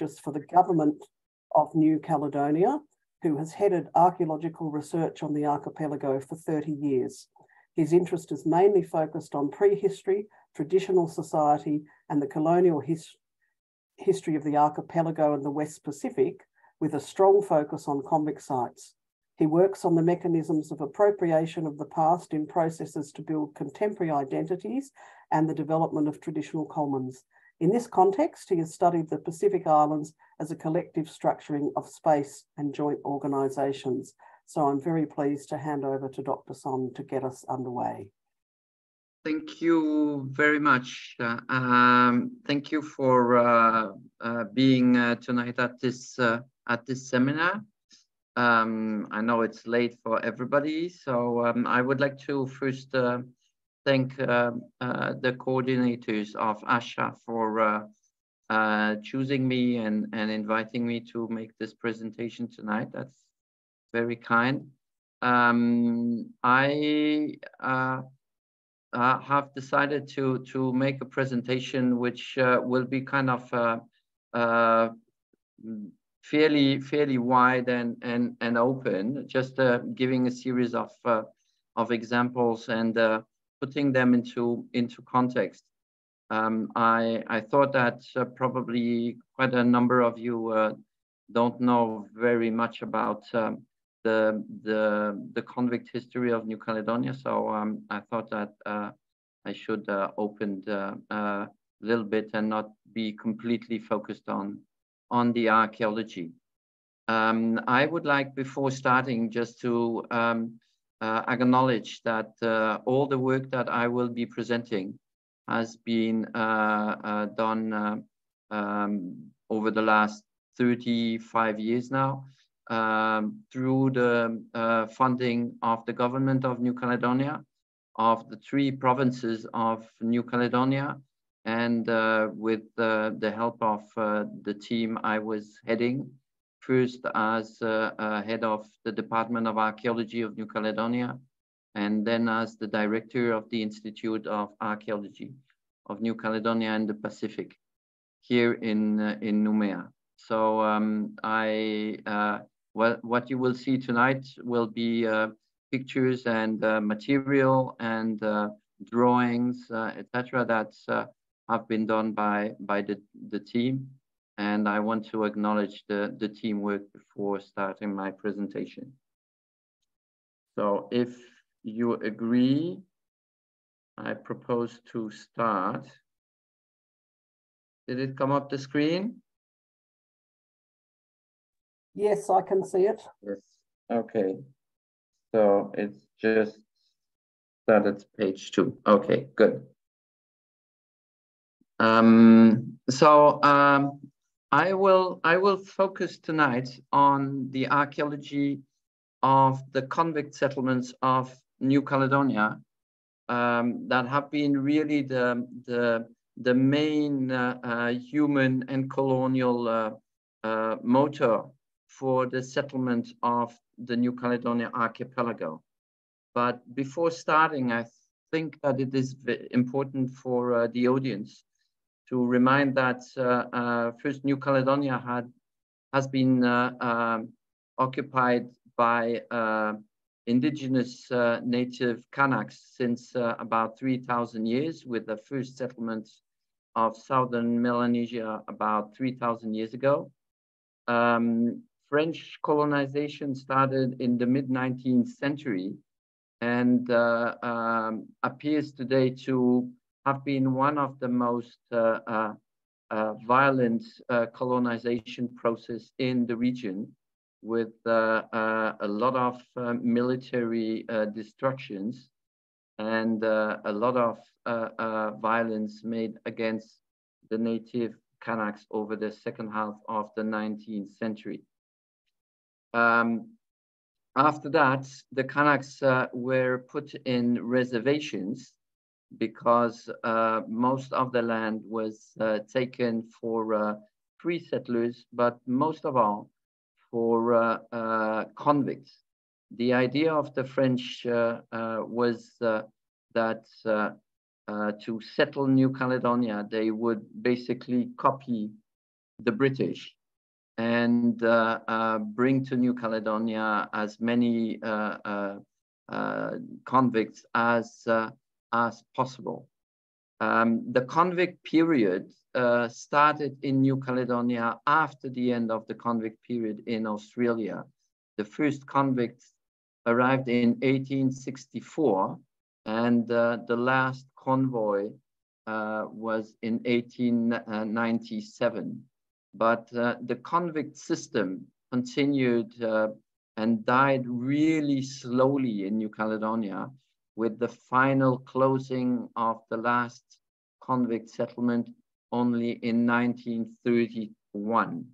for the government of New Caledonia, who has headed archaeological research on the archipelago for 30 years. His interest is mainly focused on prehistory, traditional society, and the colonial his history of the archipelago and the West Pacific, with a strong focus on convict sites. He works on the mechanisms of appropriation of the past in processes to build contemporary identities and the development of traditional commons. In this context, he has studied the Pacific Islands as a collective structuring of space and joint organisations. So I'm very pleased to hand over to Dr. Sand to get us underway. Thank you very much. Uh, um, thank you for uh, uh, being uh, tonight at this uh, at this seminar. Um, I know it's late for everybody, so um, I would like to first uh, thank uh, uh, the coordinators of ASHA for uh, uh, choosing me and, and inviting me to make this presentation tonight. That's very kind. Um, I uh, have decided to, to make a presentation which will be kind of fairly fairly wide and and and open just uh, giving a series of uh, of examples and uh, putting them into into context um, I I thought that uh, probably quite a number of you uh, don't know very much about um, the the the convict history of New Caledonia so um, I thought that uh, I should open a little bit and not be completely focused on on the archaeology. Um, I would like, before starting, just to um, uh, acknowledge that uh, all the work that I will be presenting has been uh, uh done uh, um, over the last 35 years now um, through the uh, funding of the government of New Caledonia, of the three provinces of New Caledonia, and uh, with uh, the help of uh, the team I was heading, first as head of the Department of Archaeology of New Caledonia, and then as the director of the Institute of Archaeology of New Caledonia and the Pacific here in, in Noumea. So um, I, uh, what, what you will see tonight will be uh, pictures and uh, material and drawings, etc. That's have been done by, by the, the team. And I want to acknowledge the, the teamwork before starting my presentation. So if you agree, I propose to start. Did it come up the screen? Yes, I can see it. Yes. Okay. So it's just that it's page two. Okay, good. Um, so um, I will I will focus tonight on the archaeology of the convict settlements of New Caledonia um, that have been really the the the main uh, uh, human and colonial uh, uh motor for the settlement of the New Caledonia archipelago. But before starting, I think that it is important for uh, the audience to remind that uh, uh, first New Caledonia had has been uh, occupied by indigenous native Kanaks since about 3,000 years with the first settlements of southern Melanesia about 3,000 years ago. Um, French colonization started in the mid 19th century and uh, um, appears today to have been one of the most uh, uh, uh, violent colonization process in the region with a lot of military destructions and a lot of violence made against the native Kanaks over the second half of the 19th century. Um, after that, the Kanaks uh, were put in reservations because uh, most of the land was uh, taken for uh, free settlers, but most of all for uh, uh, convicts. The idea of the French was that to settle New Caledonia, they would basically copy the British and uh, uh, bring to New Caledonia as many uh convicts as, as possible. Um, the convict period started in New Caledonia after the end of the convict period in Australia. The first convicts arrived in 1864 and the last convoy was in 1897 but uh, the convict system continued uh, and died really slowly in New Caledonia with the final closing of the last convict settlement only in 1931.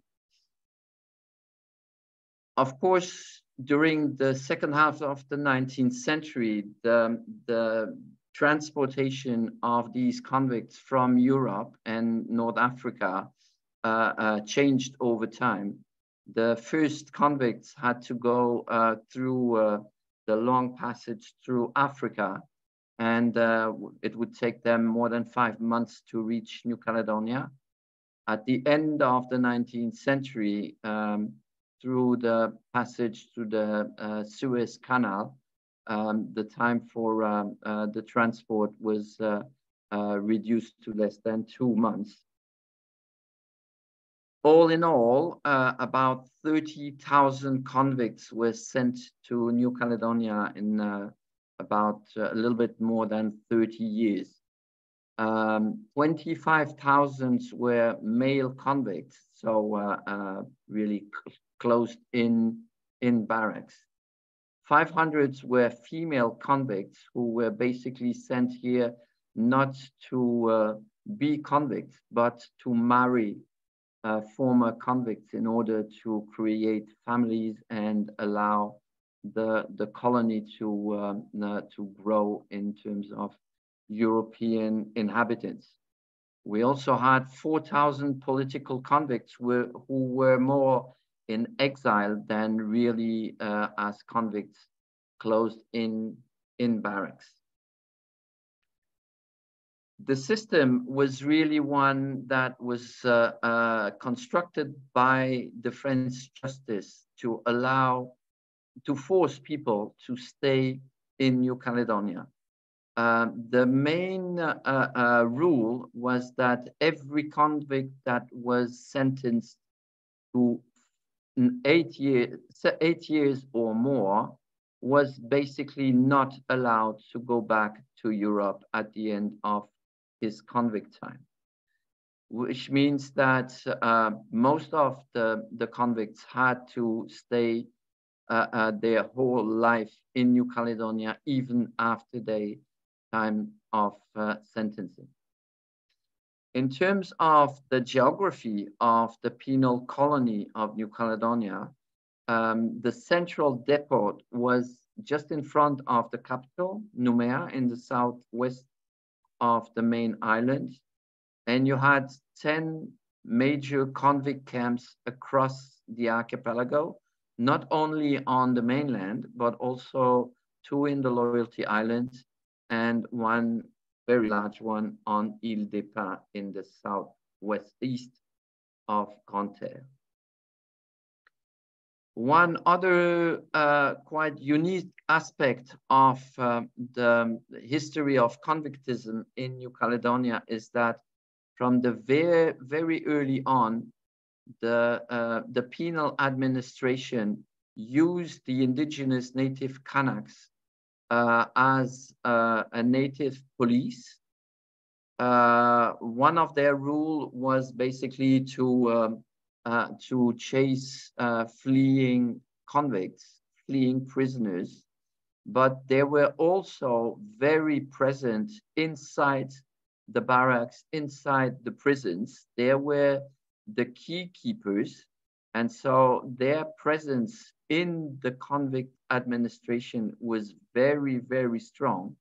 Of course, during the second half of the 19th century, the, the transportation of these convicts from Europe and North Africa uh, uh, changed over time. The first convicts had to go uh, through the long passage through Africa, and it would take them more than five months to reach New Caledonia. At the end of the 19th century, um, through the passage through the uh, Suez Canal, um, the time for um, uh, the transport was uh, reduced to less than two months all in all, uh, about 30,000 convicts were sent to New Caledonia in uh, about uh, a little bit more than 30 years. Um, 25,000 were male convicts, so uh, uh, really closed in, in barracks. 500 were female convicts who were basically sent here not to uh, be convicts, but to marry uh, former convicts in order to create families and allow the, the colony to, um, uh, to grow in terms of European inhabitants. We also had 4,000 political convicts who, who were more in exile than really uh, as convicts closed in, in barracks the system was really one that was uh, uh, constructed by the French justice to allow, to force people to stay in New Caledonia. Uh, the main uh, uh, rule was that every convict that was sentenced to eight years, eight years or more was basically not allowed to go back to Europe at the end of his convict time, which means that uh, most of the, the convicts had to stay uh, uh, their whole life in New Caledonia, even after the time of uh, sentencing. In terms of the geography of the penal colony of New Caledonia, um, the central depot was just in front of the capital, Noumea, in the southwest of the main island. And you had 10 major convict camps across the archipelago, not only on the mainland, but also two in the Loyalty Islands and one very large one on Ile des Pins in the southwest east of Grande Terre. One other uh, quite unique aspect of uh, the history of convictism in New Caledonia is that from the very, very early on, the, uh, the penal administration used the indigenous native Kanaks uh, as uh, a native police. Uh, one of their rule was basically to um, uh, to chase uh, fleeing convicts, fleeing prisoners, but they were also very present inside the barracks, inside the prisons. There were the key keepers, and so their presence in the convict administration was very, very strong.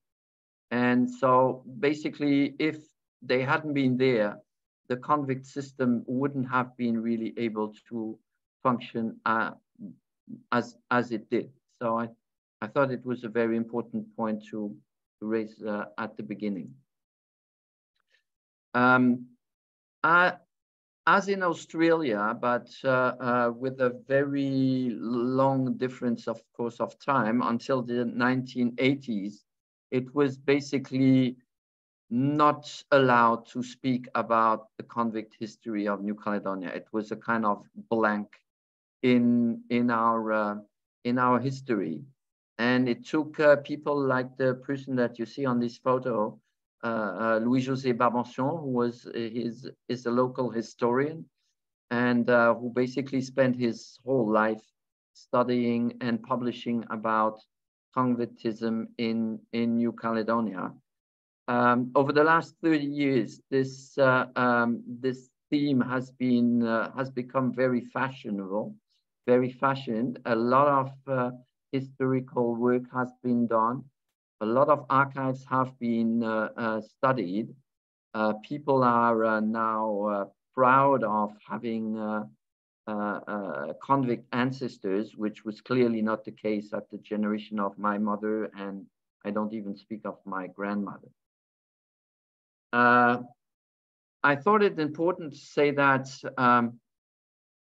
And so basically, if they hadn't been there, the convict system wouldn't have been really able to function uh, as, as it did. So I, I thought it was a very important point to, raise uh, at the beginning. Um, uh, as in Australia, but uh, uh, with a very long difference, of course, of time until the 1980s, it was basically not allowed to speak about the convict history of New Caledonia. It was a kind of blank in in our uh, in our history, and it took uh, people like the person that you see on this photo, uh, uh Louis-José Barbançon, who was uh, his is a local historian, and uh, who basically spent his whole life studying and publishing about convictism in in New Caledonia um, over the last 30 years, this uh, um, this theme has been uh, has become very fashionable, very fashioned. A lot of uh, historical work has been done. A lot of archives have been uh, uh, studied. Uh, people are now proud of having convict ancestors, which was clearly not the case at the generation of my mother, and I don't even speak of my grandmother. Uh, I thought it important to say that um,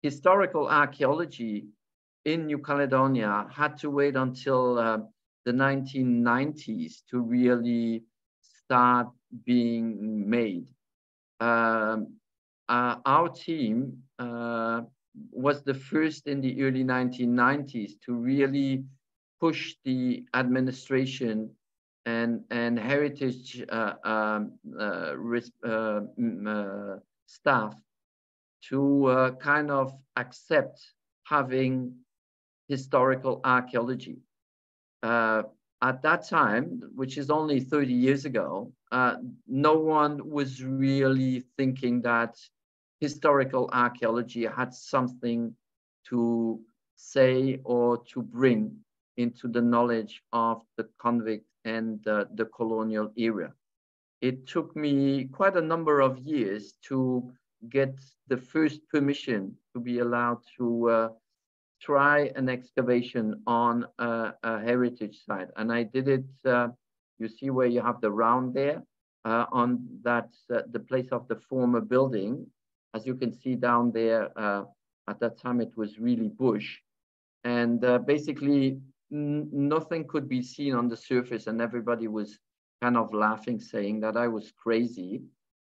historical archaeology in New Caledonia had to wait until uh, the 1990s to really start being made. Um, uh, our team uh, was the first in the early 1990s to really push the administration and and heritage uh, um, uh, uh, uh, staff to uh, kind of accept having historical archaeology. Uh, at that time, which is only 30 years ago, no one was really thinking that historical archaeology had something to say or to bring into the knowledge of the convict and the, colonial era. It took me quite a number of years to get the first permission to be allowed to uh, try an excavation on a, a, heritage site. And I did it, uh, you see where you have the round there, uh, on that, uh, the place of the former building. As you can see down there, uh, at that time it was really bush. And uh, basically nothing could be seen on the surface and everybody was kind of laughing saying that i was crazy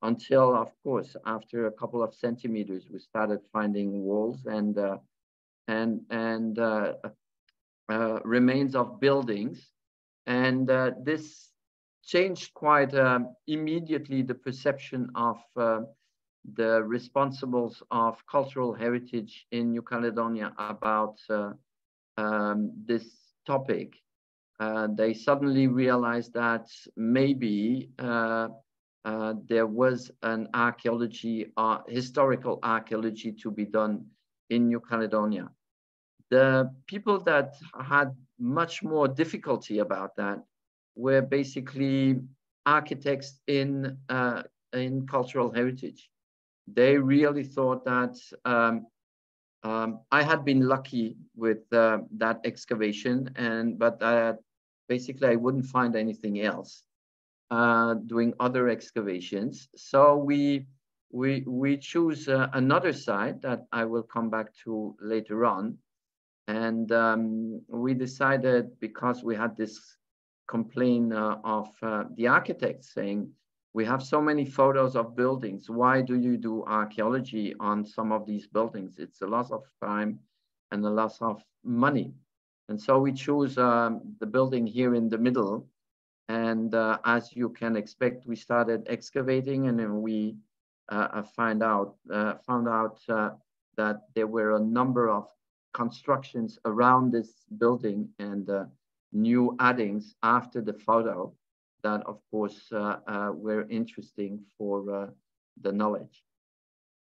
until of course after a couple of centimeters we started finding walls and uh, and and uh, uh, remains of buildings. And uh, this changed quite um, immediately the perception of uh, the responsibles of cultural heritage in New Caledonia about uh, um, this topic, uh, they suddenly realized that maybe uh, uh, there was an archaeology, uh, historical archaeology to be done in New Caledonia. The people that had much more difficulty about that were basically architects in, uh, in cultural heritage. They really thought that um, um, I had been lucky with uh, that excavation, and but uh, basically I wouldn't find anything else uh, doing other excavations. So we we we choose uh, another site that I will come back to later on, and um, we decided because we had this complaint uh, of uh, the architect saying we have so many photos of buildings. Why do you do archaeology on some of these buildings? It's a loss of time and a loss of money. And so we choose um, the building here in the middle. And uh, as you can expect, we started excavating and then we uh, find out, uh, found out uh, that there were a number of constructions around this building and uh, new addings after the photo that, of course, uh, uh, were interesting for uh, the knowledge.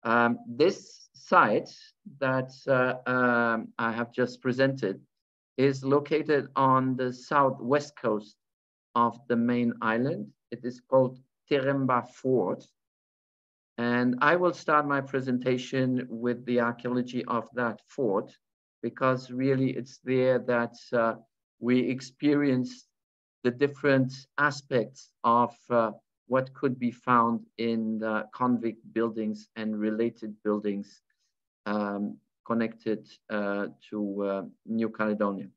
Um, this site that um, I have just presented is located on the southwest coast of the main island. It is called Teremba Fort. And I will start my presentation with the archaeology of that fort because really it's there that uh, we experienced the different aspects of uh, what could be found in the convict buildings and related buildings um, connected uh, to uh, New Caledonia.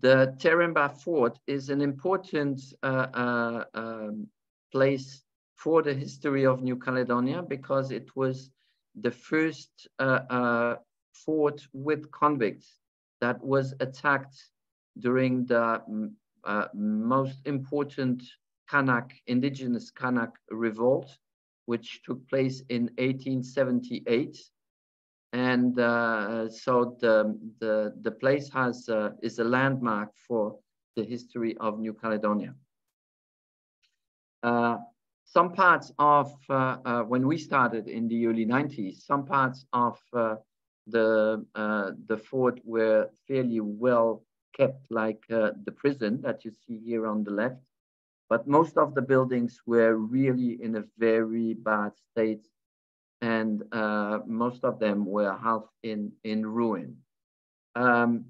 The Teremba Fort is an important uh, uh, um, place for the history of New Caledonia because it was the first fort with convicts that was attacked during the uh, most important Kanak, indigenous Kanak revolt, which took place in 1878. And uh, so the, the, the place has uh, is a landmark for the history of New Caledonia. Uh, some parts of, uh, uh, when we started in the early 90s, some parts of the, the fort were fairly well kept like the prison that you see here on the left. But most of the buildings were really in a very bad state and uh, most of them were half in, in ruin. Um,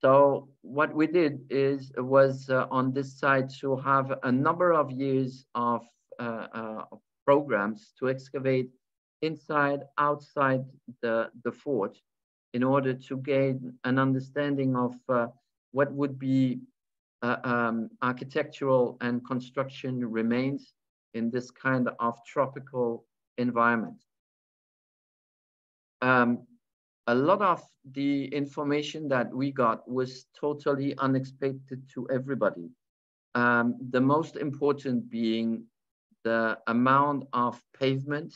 so what we did is was uh, on this side to have a number of years of, uh, uh of programs to excavate inside, outside the, the fort in order to gain an understanding of uh, what would be uh, um, architectural and construction remains in this kind of tropical environment. Um, a lot of the information that we got was totally unexpected to everybody. Um, the most important being the amount of pavement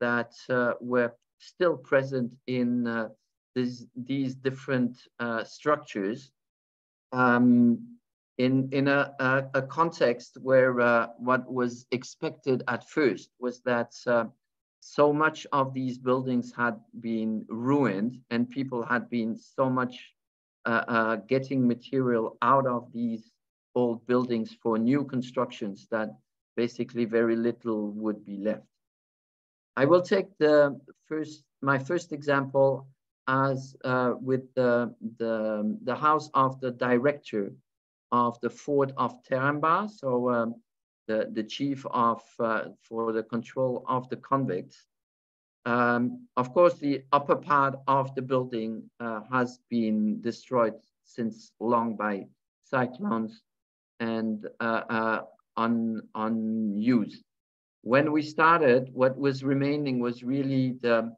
that uh, were still present in uh, this, these different uh, structures um, in, in a, a, a context where uh, what was expected at first was that uh, so much of these buildings had been ruined and people had been so much uh, uh, getting material out of these old buildings for new constructions that basically very little would be left. I will take the first, my first example as uh, with the, the, the house of the director of the fort of Teremba. So um, the, the chief of uh, for the control of the convicts. Um, of course, the upper part of the building uh, has been destroyed since long by cyclones and uh, uh, un, unused. When we started, what was remaining was really the,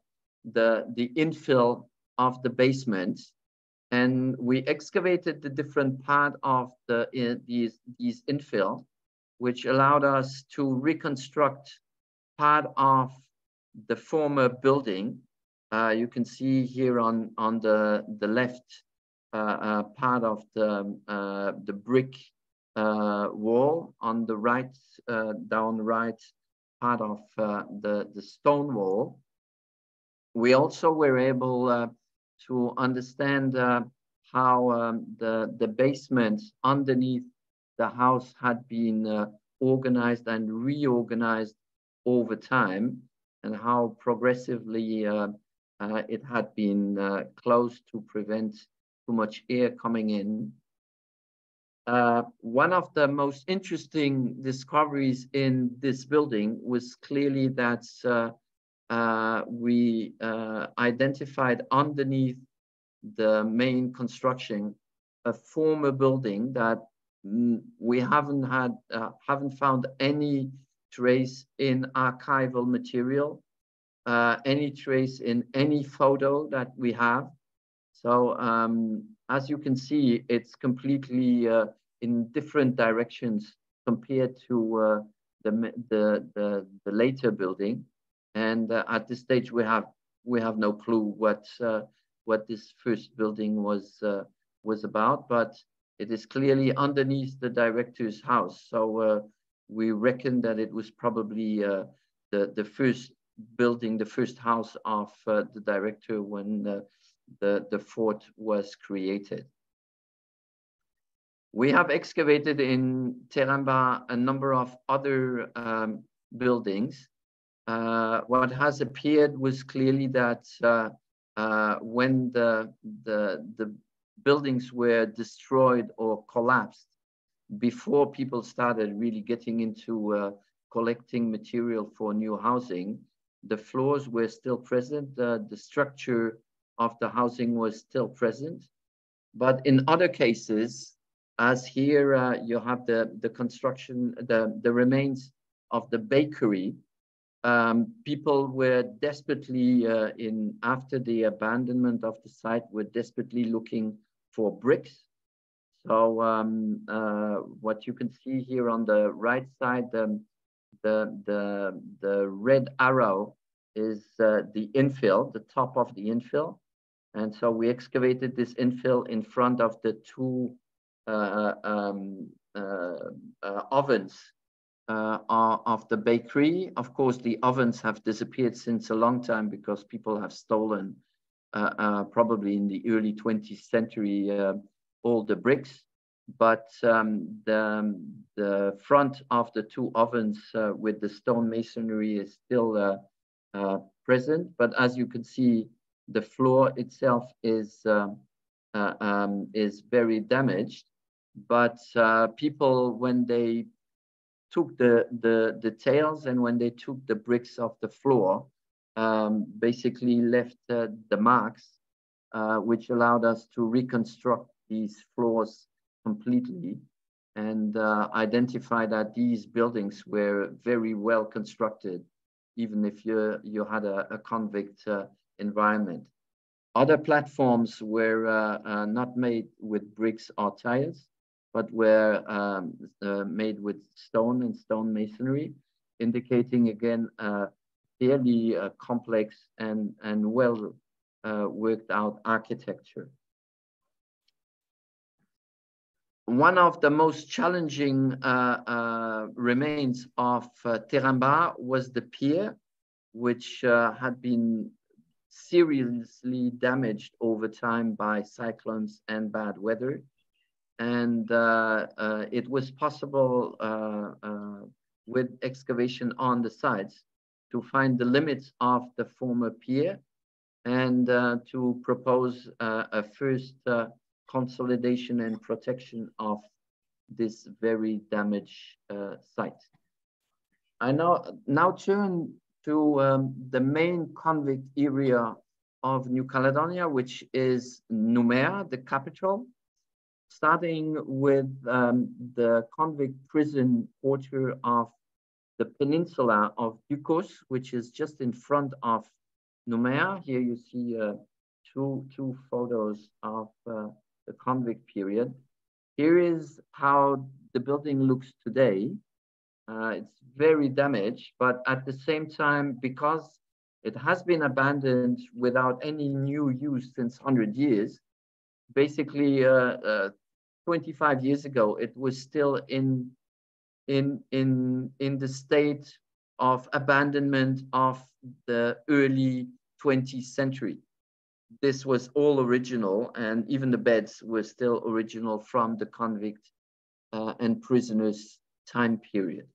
the, the infill of the basement and we excavated the different part of the uh, these these infill which allowed us to reconstruct part of the former building. Uh, you can see here on, on the, the left uh, uh part of the, uh, the brick uh, wall, on the right, down right part of the, the stone wall. We also were able to understand how um, the, the basement underneath the house had been uh, organized and reorganized over time and how progressively uh, uh, it had been uh, closed to prevent too much air coming in. Uh, one of the most interesting discoveries in this building was clearly that uh, we identified underneath the main construction a former building that we haven't had uh, haven't found any trace in archival material, uh, any trace in any photo that we have. So um, as you can see, it's completely uh, in different directions compared to uh, the, the, the, the, later building. And uh, at this stage, we have we have no clue what uh, what this first building was was about, but it is clearly underneath the director's house. So uh, we reckon that it was probably uh, the, the first building, the first house of uh, the director when the, the, fort was created. We have excavated in Teremba a number of other um, buildings. Uh, what has appeared was clearly that uh, uh, when the, the, the buildings were destroyed or collapsed, before people started really getting into uh, collecting material for new housing, the floors were still present, the structure of the housing was still present. But in other cases, as here uh, you have the, the construction, the, the remains of the bakery, um, people were desperately uh, in after the abandonment of the site were desperately looking for bricks. So um, uh, what you can see here on the right side, the the the red arrow is uh, the infill, the top of the infill, and so we excavated this infill in front of the two uh, um, uh, uh, of the bakery. Of course, the ovens have disappeared since a long time because people have stolen, uh, uh, probably in the early 20th century, uh, all the bricks. But um, the, the front of the two ovens uh, with the stone masonry is still uh, present. But as you can see, the floor itself is, um, um, is very damaged. But people, when they took the, the, the tails and when they took the bricks off the floor, um, basically left uh, the marks, uh, which allowed us to reconstruct these floors completely and uh, identify that these buildings were very well constructed, even if you, you had a, a convict uh, environment. Other platforms were uh, uh, not made with bricks or tiles, but were um, uh, made with stone and stone masonry, indicating again a fairly uh, complex and, and well uh, worked out architecture. One of the most challenging uh, uh, remains of uh, Teremba was the pier, which had been seriously damaged over time by cyclones and bad weather and uh, uh, it was possible uh, with excavation on the sites to find the limits of the former pier and to propose a first consolidation and protection of this very damaged uh, site. I now, now turn to um, the main convict area of New Caledonia, which is Noumea, the capital starting with um, the convict prison quarter of the peninsula of Ducos, which is just in front of Noumea. Here you see uh, two, two photos of uh, the convict period. Here is how the building looks today. Uh, it's very damaged, but at the same time, because it has been abandoned without any new use since 100 years, basically uh, uh, 25 years ago, it was still in, in, in, in the state of abandonment of the early 20th century. This was all original, and even the beds were still original from the convict uh, and prisoners time period.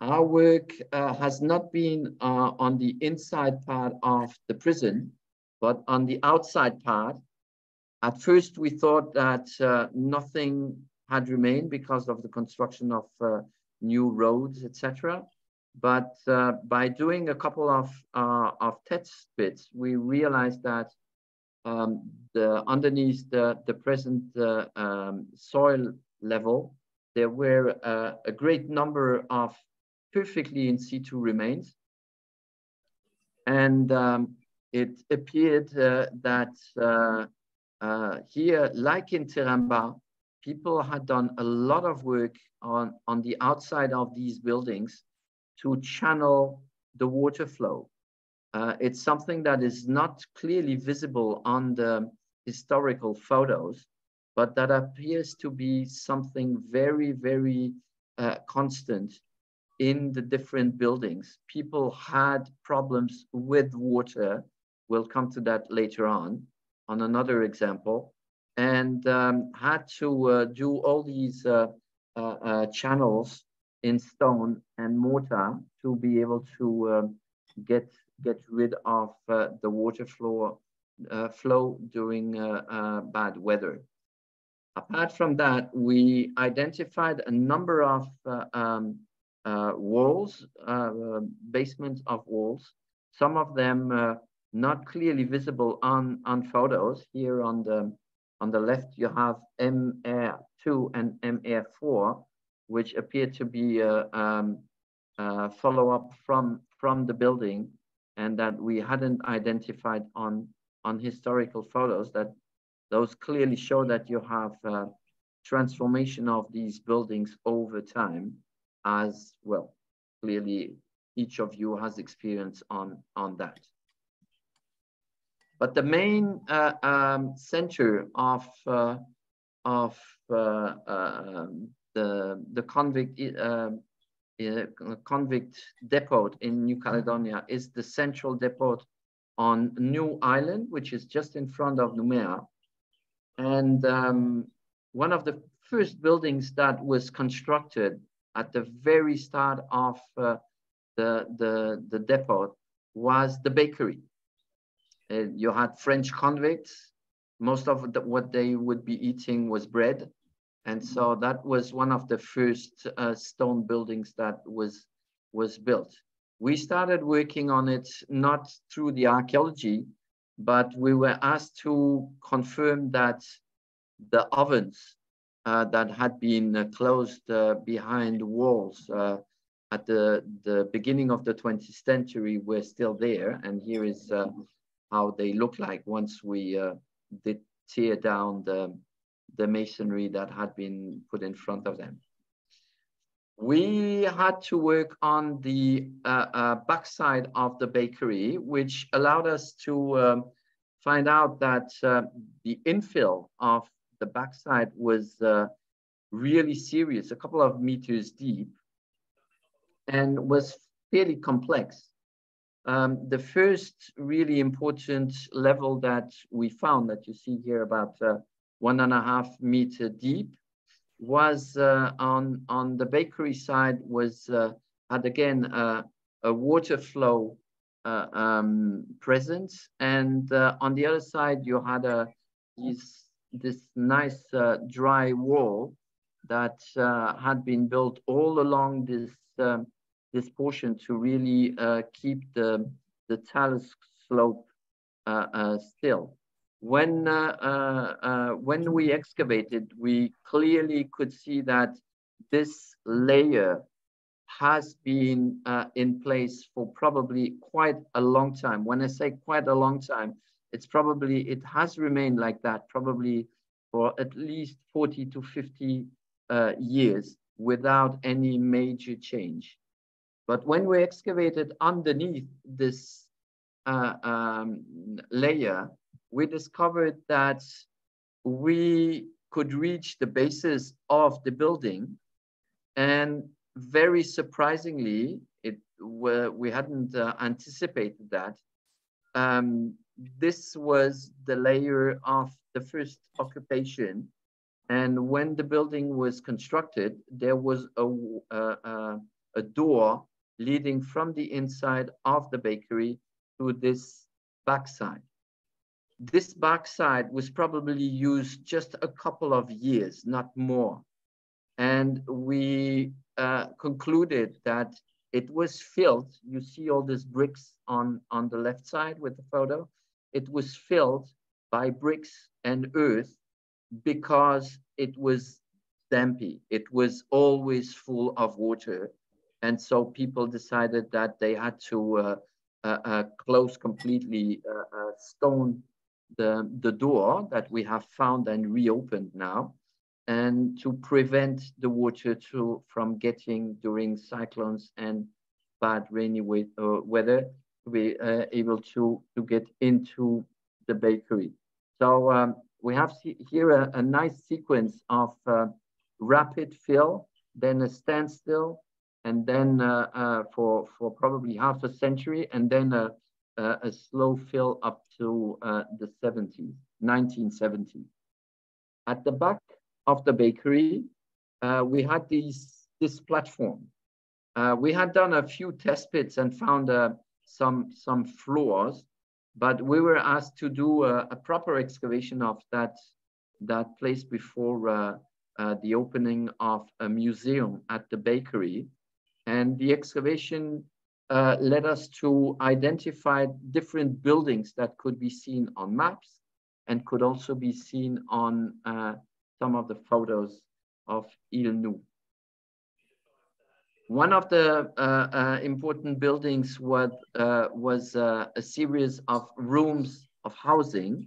Our work uh, has not been uh, on the inside part of the prison, but on the outside part, at first, we thought that uh, nothing had remained because of the construction of uh, new roads, etc. But uh, by doing a couple of, uh, of test pits, we realized that um, the, underneath the, the present uh, um, soil level, there were uh, a great number of perfectly in situ remains. And um, it appeared that uh, here, like in Teremba, people had done a lot of work on, on the outside of these buildings to channel the water flow. Uh, it's something that is not clearly visible on the historical photos, but that appears to be something very, very uh, constant in the different buildings. People had problems with water. We'll come to that later on on another example, and um, had to uh, do all these uh, uh, uh, channels in stone and mortar to be able to um, get get rid of uh, the water flow uh, flow during bad weather. Apart from that, we identified a number of um, walls, basements of walls, some of them not clearly visible on, on photos. Here on the, on the left, you have MR2 and MR4, which appear to be a, um, a follow-up from, from the building and that we hadn't identified on, on historical photos that those clearly show that you have uh, transformation of these buildings over time as well. Clearly, each of you has experience on, on that. But the main uh, um, center of, uh, of uh, um, the, the convict, uh, uh, convict depot in New Caledonia is the central depot on Nou Island, which is just in front of Noumea. And um, one of the first buildings that was constructed at the very start of uh, the, the, the depot was the bakery. Uh, you had French convicts. Most of the, what they would be eating was bread. And so that was one of the first uh, stone buildings that was, was built. We started working on it not through the archaeology, but we were asked to confirm that the ovens uh, that had been uh, closed uh, behind walls uh, at the, the beginning of the 20th century were still there. And here is uh, how they look like once we did tear down the, the masonry that had been put in front of them. We had to work on the uh, uh, backside of the bakery, which allowed us to um, find out that uh, the infill of the backside was uh, really serious, a couple of meters deep, and was fairly complex. Um, the first really important level that we found that you see here about uh, one and a half meter deep was uh, on, on the bakery side was uh, had again uh, a water flow uh, um, present. And uh, on the other side, you had a, this, this nice uh, dry wall that had been built all along this, um, this portion to really keep the, the talus slope still when uh, uh, uh, when we excavated, we clearly could see that this layer has been uh, in place for probably quite a long time. When I say quite a long time, it's probably it has remained like that probably for at least 40 to 50 uh, years without any major change. But when we excavated underneath this uh, um, layer, we discovered that we could reach the basis of the building. And very surprisingly, it we hadn't uh, anticipated that. Um, this was the layer of the first occupation. And when the building was constructed, there was a, a, a door leading from the inside of the bakery to this backside this backside was probably used just a couple of years, not more. And we uh, concluded that it was filled. You see all these bricks on, on the left side with the photo. It was filled by bricks and earth because it was dampy. It was always full of water. And so people decided that they had to uh, uh, uh close completely stone the, the door that we have found and reopened now and to prevent the water to, from getting during cyclones and bad rainy uh, weather to be uh, able to, to get into the bakery. So um, we have here a, a, nice sequence of uh, rapid fill, then a standstill, and then uh, uh, for, for probably half a century, and then a, uh, a slow fill up to uh, the 70s, 1970s. At the back of the bakery, uh, we had these, this platform. Uh, we had done a few test pits and found uh, some, some floors, but we were asked to do a, a proper excavation of that that place before the opening of a museum at the bakery. And the excavation uh, led us to identify different buildings that could be seen on maps and could also be seen on uh, some of the photos of Ile Nou. One of the uh, uh, important buildings was, uh, was uh, a series of rooms of housing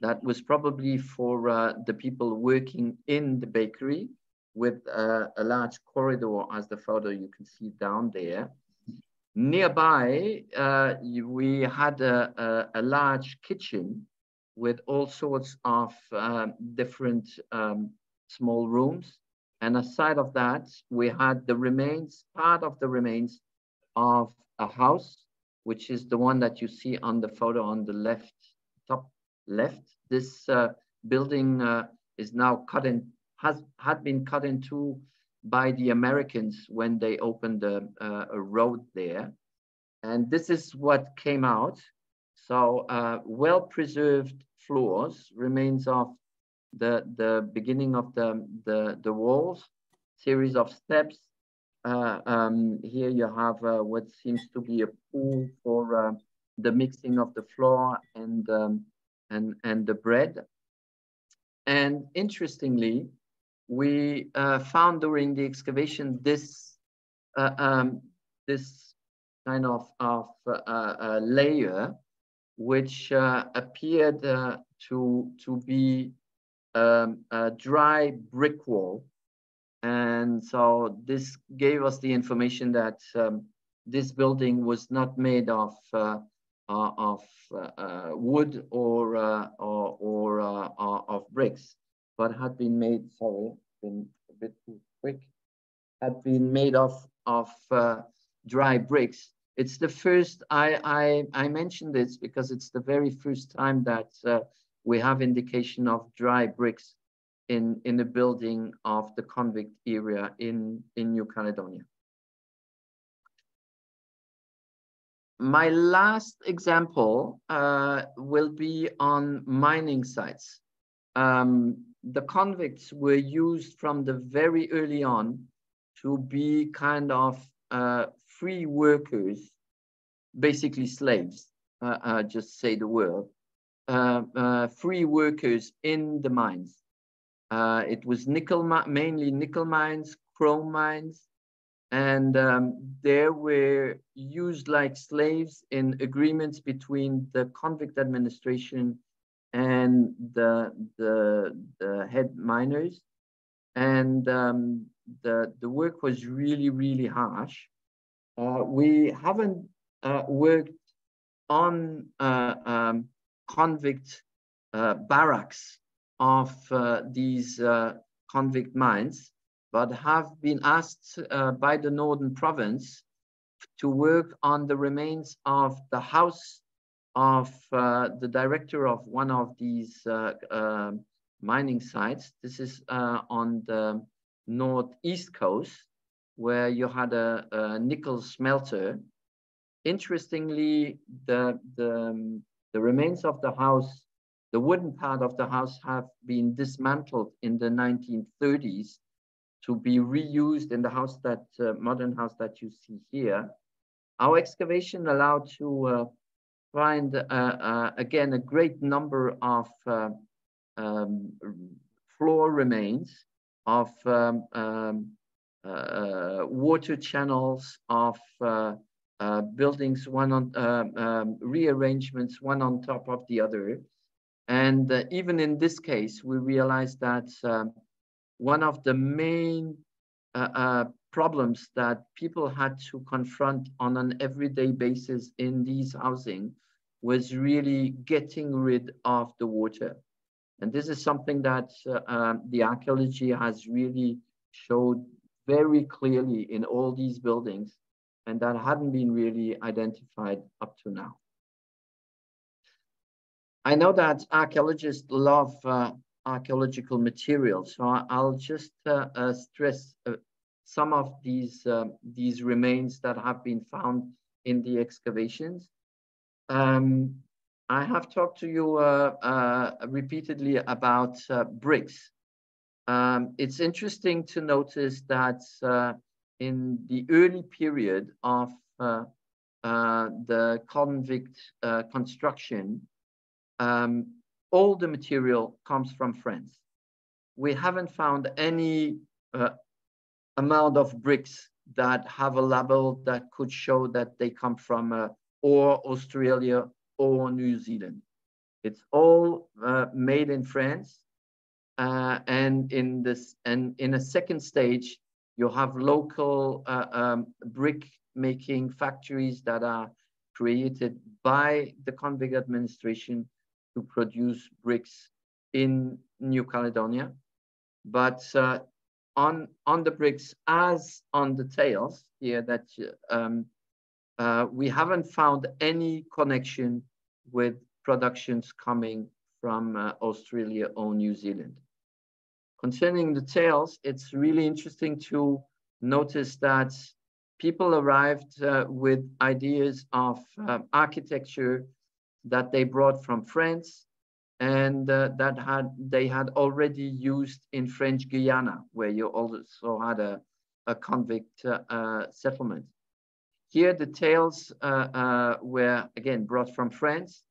that was probably for the people working in the bakery with uh, a large corridor as the photo you can see down there. Nearby, we had a, a, a, large kitchen with all sorts of um, different um, small rooms and aside of that, we had the remains, part of the remains of a house, which is the one that you see on the photo on the left, top left. This uh, building uh, is now cut in, has had been cut in two by the Americans when they opened a, a road there. And this is what came out. So uh, well-preserved floors, remains of the, the beginning of the, the, the walls, series of steps. Uh, um, here you have uh, what seems to be a pool for uh, the mixing of the flour and, um, and, and the bread. And interestingly, we uh, found during the excavation this, uh, um, this kind of, of uh, layer, which appeared to, to be um, a dry brick wall. And so this gave us the information that um, this building was not made of uh, uh, of uh, wood or uh, or, or uh, uh, of bricks, but had been made. Sorry, been a bit too quick. Had been made of of dry bricks. It's the first I I I mentioned this because it's the very first time that we have indication of dry bricks in, in the building of the convict area in, in New Caledonia. My last example uh, will be on mining sites. Um, the convicts were used from the very early on to be kind of uh, free workers, basically slaves, uh, uh just say the word, uh, uh, free workers in the mines. Uh, it was nickel, mainly nickel mines, chrome mines, and um, they were used like slaves in agreements between the convict administration and the, the, the head miners. And um, the, the work was really, really harsh. Uh, we haven't uh, worked on uh, um, convict uh, barracks of uh, these uh, convict mines, but have been asked by the Northern Province to work on the remains of the house of uh, the director of one of these uh, mining sites. This is on the northeast coast, where you had a, a nickel smelter. Interestingly, the, the um, the remains of the house, the wooden part of the house have been dismantled in the 1930s to be reused in the house that uh, modern house that you see here. Our excavation allowed to uh, find uh, uh again a great number of uh, um, floor remains of um, um, uh, water channels, of uh, buildings, one on uh, um, rearrangements, one on top of the other. And uh, even in this case, we realized that um, one of the main uh, uh, problems that people had to confront on an everyday basis in these housing was really getting rid of the water. And this is something that um, the archaeology has really showed very clearly in all these buildings and that hadn't been really identified up to now. I know that archaeologists love uh, archaeological material, so I'll just uh, uh, stress uh, some of these, um, these remains that have been found in the excavations. Um, I have talked to you uh, uh, repeatedly about uh, bricks. Um, it's interesting to notice that uh, in the early period of uh, uh, the convict construction, um, all the material comes from France. We haven't found any amount of bricks that have a label that could show that they come from or Australia or New Zealand. It's all uh, made in France. Uh, and in this, and in a second stage, you have local uh, um, brick making factories that are created by the convict administration to produce bricks in New Caledonia. But uh, on, on the bricks as on the tails here that um, uh, we haven't found any connection with productions coming from uh, Australia or New Zealand. Concerning the tails, it's really interesting to notice that people arrived uh, with ideas of uh, architecture that they brought from France and uh, that had they had already used in French Guiana, where you also had a, a convict uh, settlement. Here, the tails uh, uh, were again brought from France,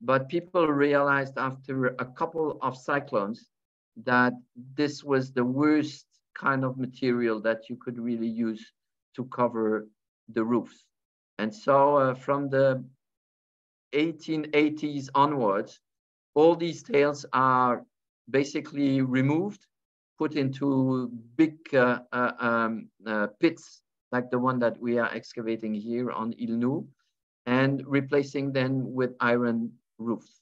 but people realized after a couple of cyclones that this was the worst kind of material that you could really use to cover the roofs. And so uh, from the 1880s onwards, all these tails are basically removed, put into big uh, uh, um, uh, pits like the one that we are excavating here on Ile Nou, and replacing them with iron roofs.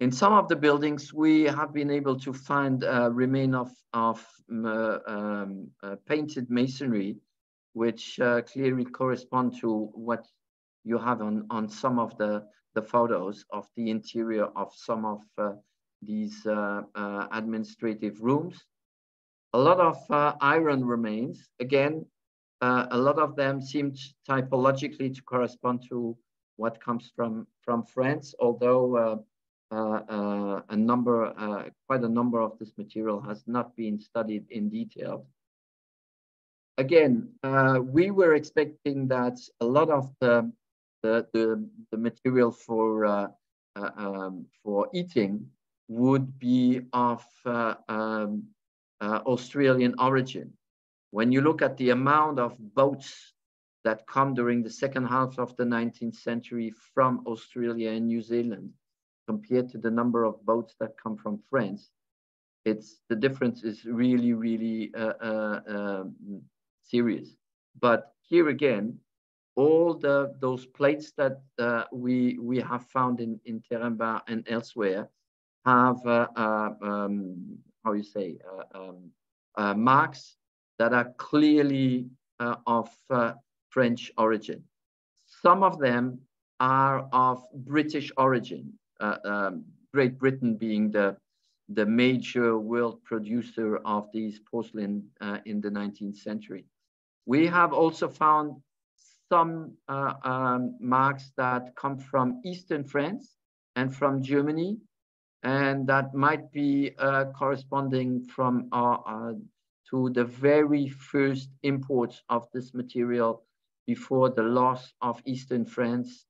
In some of the buildings, we have been able to find a remain of, of uh, um, uh, painted masonry, which uh, clearly correspond to what you have on, on some of the, the photos of the interior of some of uh, these uh, uh, administrative rooms a lot of uh, iron remains. Again, uh, a lot of them seem typologically to correspond to what comes from, from France, although uh, uh, uh a number, uh, quite a number of this material has not been studied in detail. Again, we were expecting that a lot of the, the, the, the material for, um, for eating would be of um, uh, Australian origin. When you look at the amount of boats that come during the second half of the 19th century from Australia and New Zealand, compared to the number of boats that come from France, it's the difference is really, really uh, uh, um, serious. But here again, all the those plates that uh, we we have found in in Teremba and elsewhere have uh, uh, um, how you say, uh, um, uh, marks that are clearly uh, of French origin. Some of them are of British origin, um, Great Britain being the, the major world producer of these porcelain in the 19th century. We have also found some uh, um, marks that come from Eastern France and from Germany, and that might be uh, corresponding from uh, uh, to the very first imports of this material before the loss of Eastern France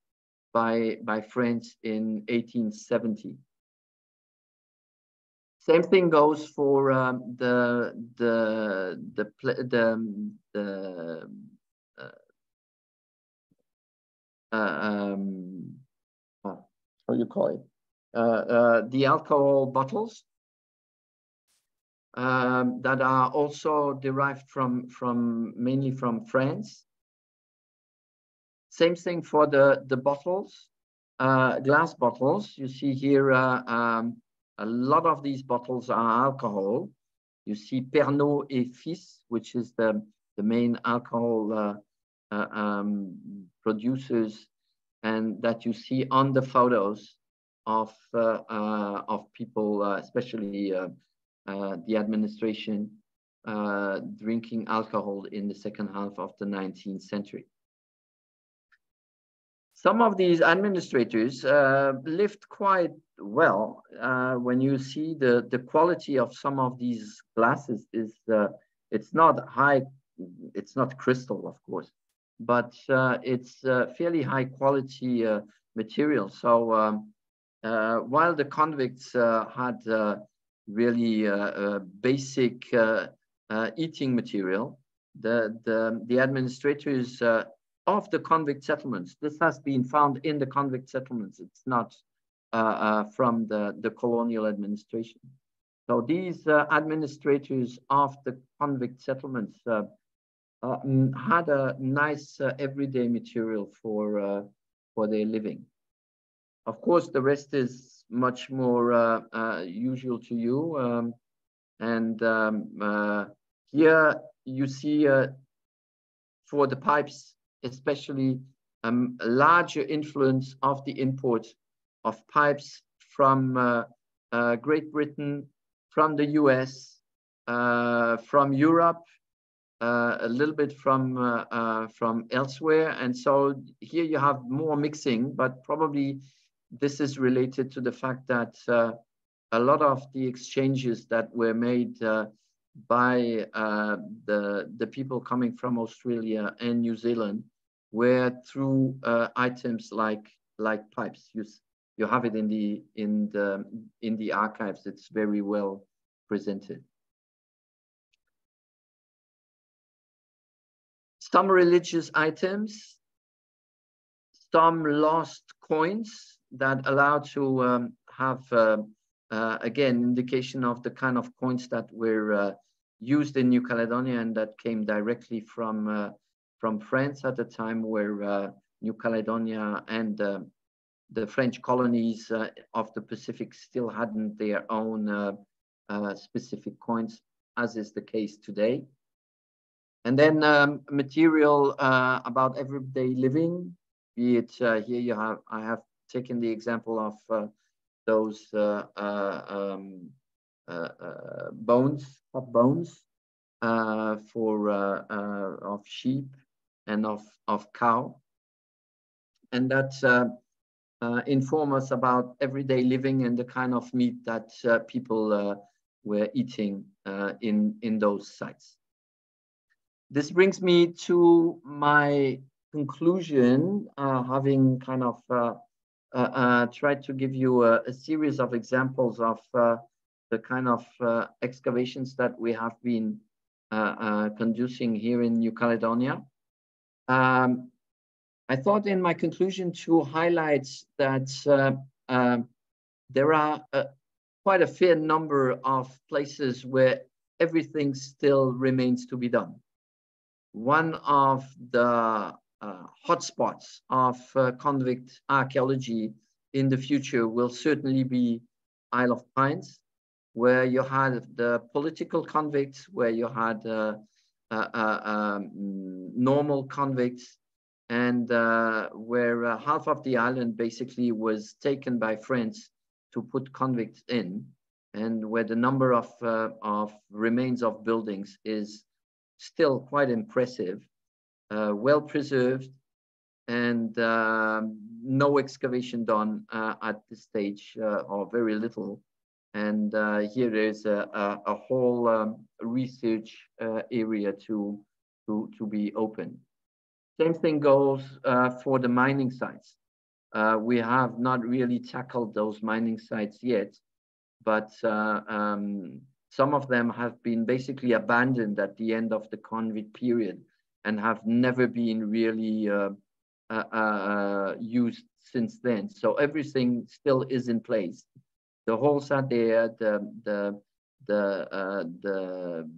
by, by France in 1870. Same thing goes for um, the the the the, the uh, um, how you call it the alcohol bottles um, that are also derived from, from mainly from France. Same thing for the, the bottles, uh, glass bottles. You see here uh, um, a lot of these bottles are alcohol. You see Pernod et Fils, which is the, the main alcohol uh, uh, um, producers and that you see on the photos of uh, uh, of people, uh, especially the administration, drinking alcohol in the second half of the 19th century. some of these administrators uh, lived quite well. Uh, when you see the, the quality of some of these glasses is, uh, it's not high, it's not crystal, of course, but uh, it's fairly high quality uh, material. So um, uh, while the convicts had really basic eating material, the, the, the administrators of the convict settlements. This has been found in the convict settlements. It's not uh, uh, from the, the colonial administration. So these uh, administrators of the convict settlements uh, uh, had a nice uh, everyday material for, for their living. Of course, the rest is much more usual to you. Um, and um, here you see for the pipes especially um, a larger influence of the import of pipes from uh, uh, Great Britain, from the US, uh, from Europe, uh, a little bit from, uh, uh, from elsewhere. And so here you have more mixing, but probably this is related to the fact that uh, a lot of the exchanges that were made uh, by uh, the, the people coming from Australia and New Zealand were through uh, items like like pipes, you you have it in the in the in the archives. It's very well presented. Some religious items, some lost coins that allow to um, have uh, uh, again indication of the kind of coins that were uh, used in New Caledonia and that came directly from uh, from France at the time where uh, New Caledonia and uh, the French colonies uh, of the Pacific still hadn't their own uh, uh, specific coins, as is the case today. And then um, material uh, about everyday living, be it here you have, I have taken the example of those um, bones, bones for of sheep and of, of cow. And that uh, uh, inform us about everyday living and the kind of meat that uh, people uh, were eating uh, in, in those sites. This brings me to my conclusion, uh, having kind of tried to give you a, a, series of examples of the kind of excavations that we have been conducting here in New Caledonia. Um, I thought in my conclusion to highlight that uh, uh, there are uh, quite a fair number of places where everything still remains to be done. One of the uh, hotspots of uh, convict archaeology in the future will certainly be Isle of Pines, where you had the political convicts, where you had uh, uh, uh, um, normal convicts and uh, where half of the island basically was taken by France to put convicts in and where the number of, of remains of buildings is still quite impressive, well preserved, and um, no excavation done uh, at this stage uh, or very little. And uh, there is a, a, a whole um, research uh, area to, to, to be open. Same thing goes uh, for the mining sites. Uh, we have not really tackled those mining sites yet, but uh, um, some of them have been basically abandoned at the end of the convict period and have never been really uh, used since then. So everything still is in place the holes are there, the the the uh, the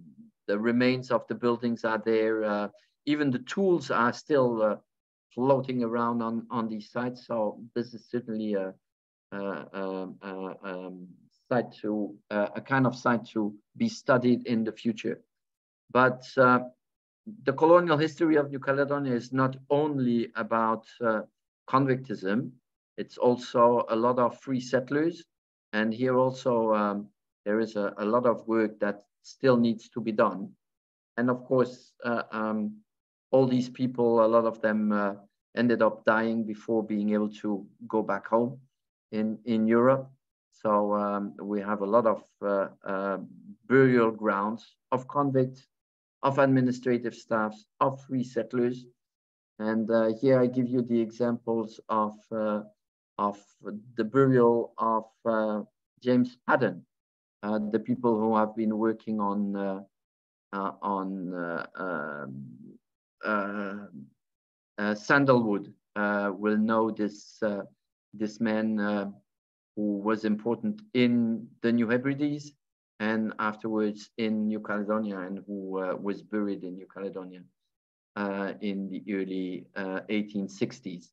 the remains of the buildings are there. Uh, even the tools are still uh, floating around on on these sites. So this is certainly a, a, um, site to a kind of site to be studied in the future. But uh, the colonial history of New Caledonia is not only about uh, convictism. It's also a lot of free settlers and here also, um, there is a, a, lot of work that still needs to be done. And of course, uh, um, all these people, a lot of them uh, ended up dying before being able to go back home in, in Europe. So um, we have a lot of uh, uh, burial grounds of convicts, of administrative staffs, of resettlers. And uh, here I give you the examples of, uh, of the burial of uh, James Paddon, uh, the people who have been working on, on um, Sandalwood will know this, this man who was important in the New Hebrides and afterwards in New Caledonia and who uh, was buried in New Caledonia uh, in the early uh, 1860s.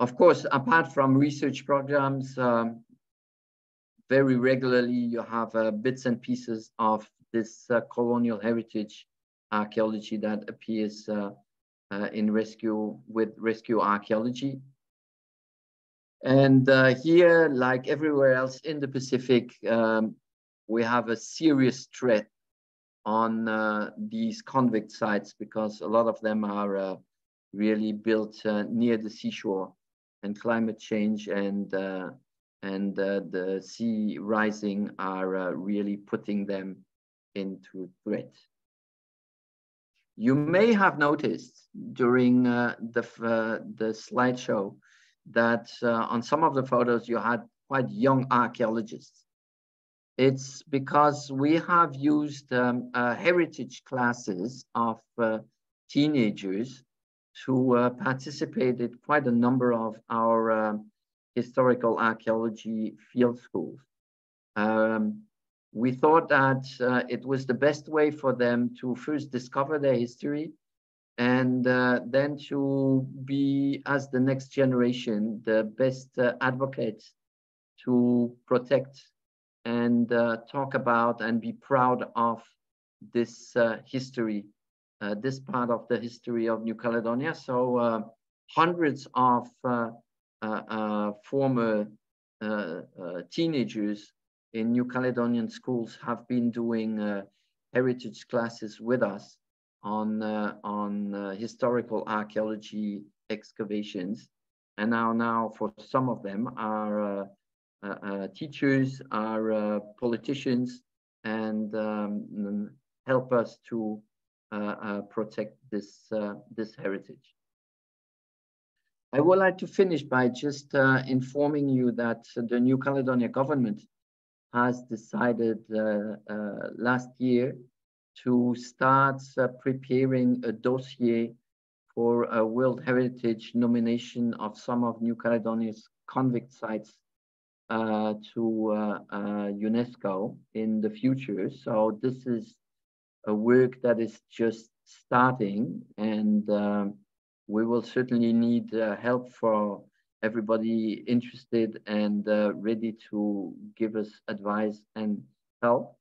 Of course, apart from research programs, um, very regularly you have uh, bits and pieces of this uh, colonial heritage archaeology that appears uh, in rescue with rescue archaeology. And uh, here, like everywhere else in the Pacific, um, we have a serious threat on uh, these convict sites because a lot of them are uh, really built uh, near the seashore and climate change and uh, and uh, the sea rising are really putting them into threat. You may have noticed during the, the slideshow that uh, on some of the photos you had quite young archaeologists. It's because we have used um, uh, heritage classes of uh, teenagers to uh, participate in quite a number of our um, historical archaeology field schools. Um, we thought that uh, it was the best way for them to first discover their history and uh, then to be as the next generation the best uh, advocates to protect and uh, talk about and be proud of this uh, history uh, this part of the history of new caledonia. So uh, hundreds of former teenagers in new caledonian schools have been doing heritage classes with us on, uh, on uh, historical archaeology excavations. And now, now for some of them are uh, teachers, are politicians, and um, help us to protect this, this heritage. I would like to finish by just uh, informing you that the New Caledonia government has decided uh, uh, last year to start uh, preparing a dossier for a World Heritage nomination of some of New Caledonia's convict sites uh, to uh, uh UNESCO in the future. So this is a work that is just starting and um, we will certainly need uh, help for everybody interested and uh, ready to give us advice and help.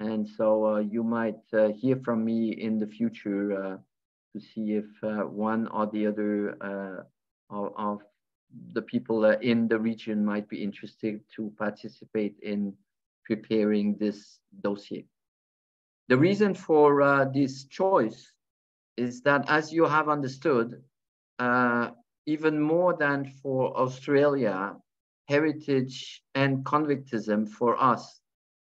And so uh, you might uh, hear from me in the future uh, to see if one or the other of, of, the people in the region might be interested to participate in preparing this dossier. The reason for uh, this choice is that, as you have understood, uh, even more than for Australia, heritage and convictism for us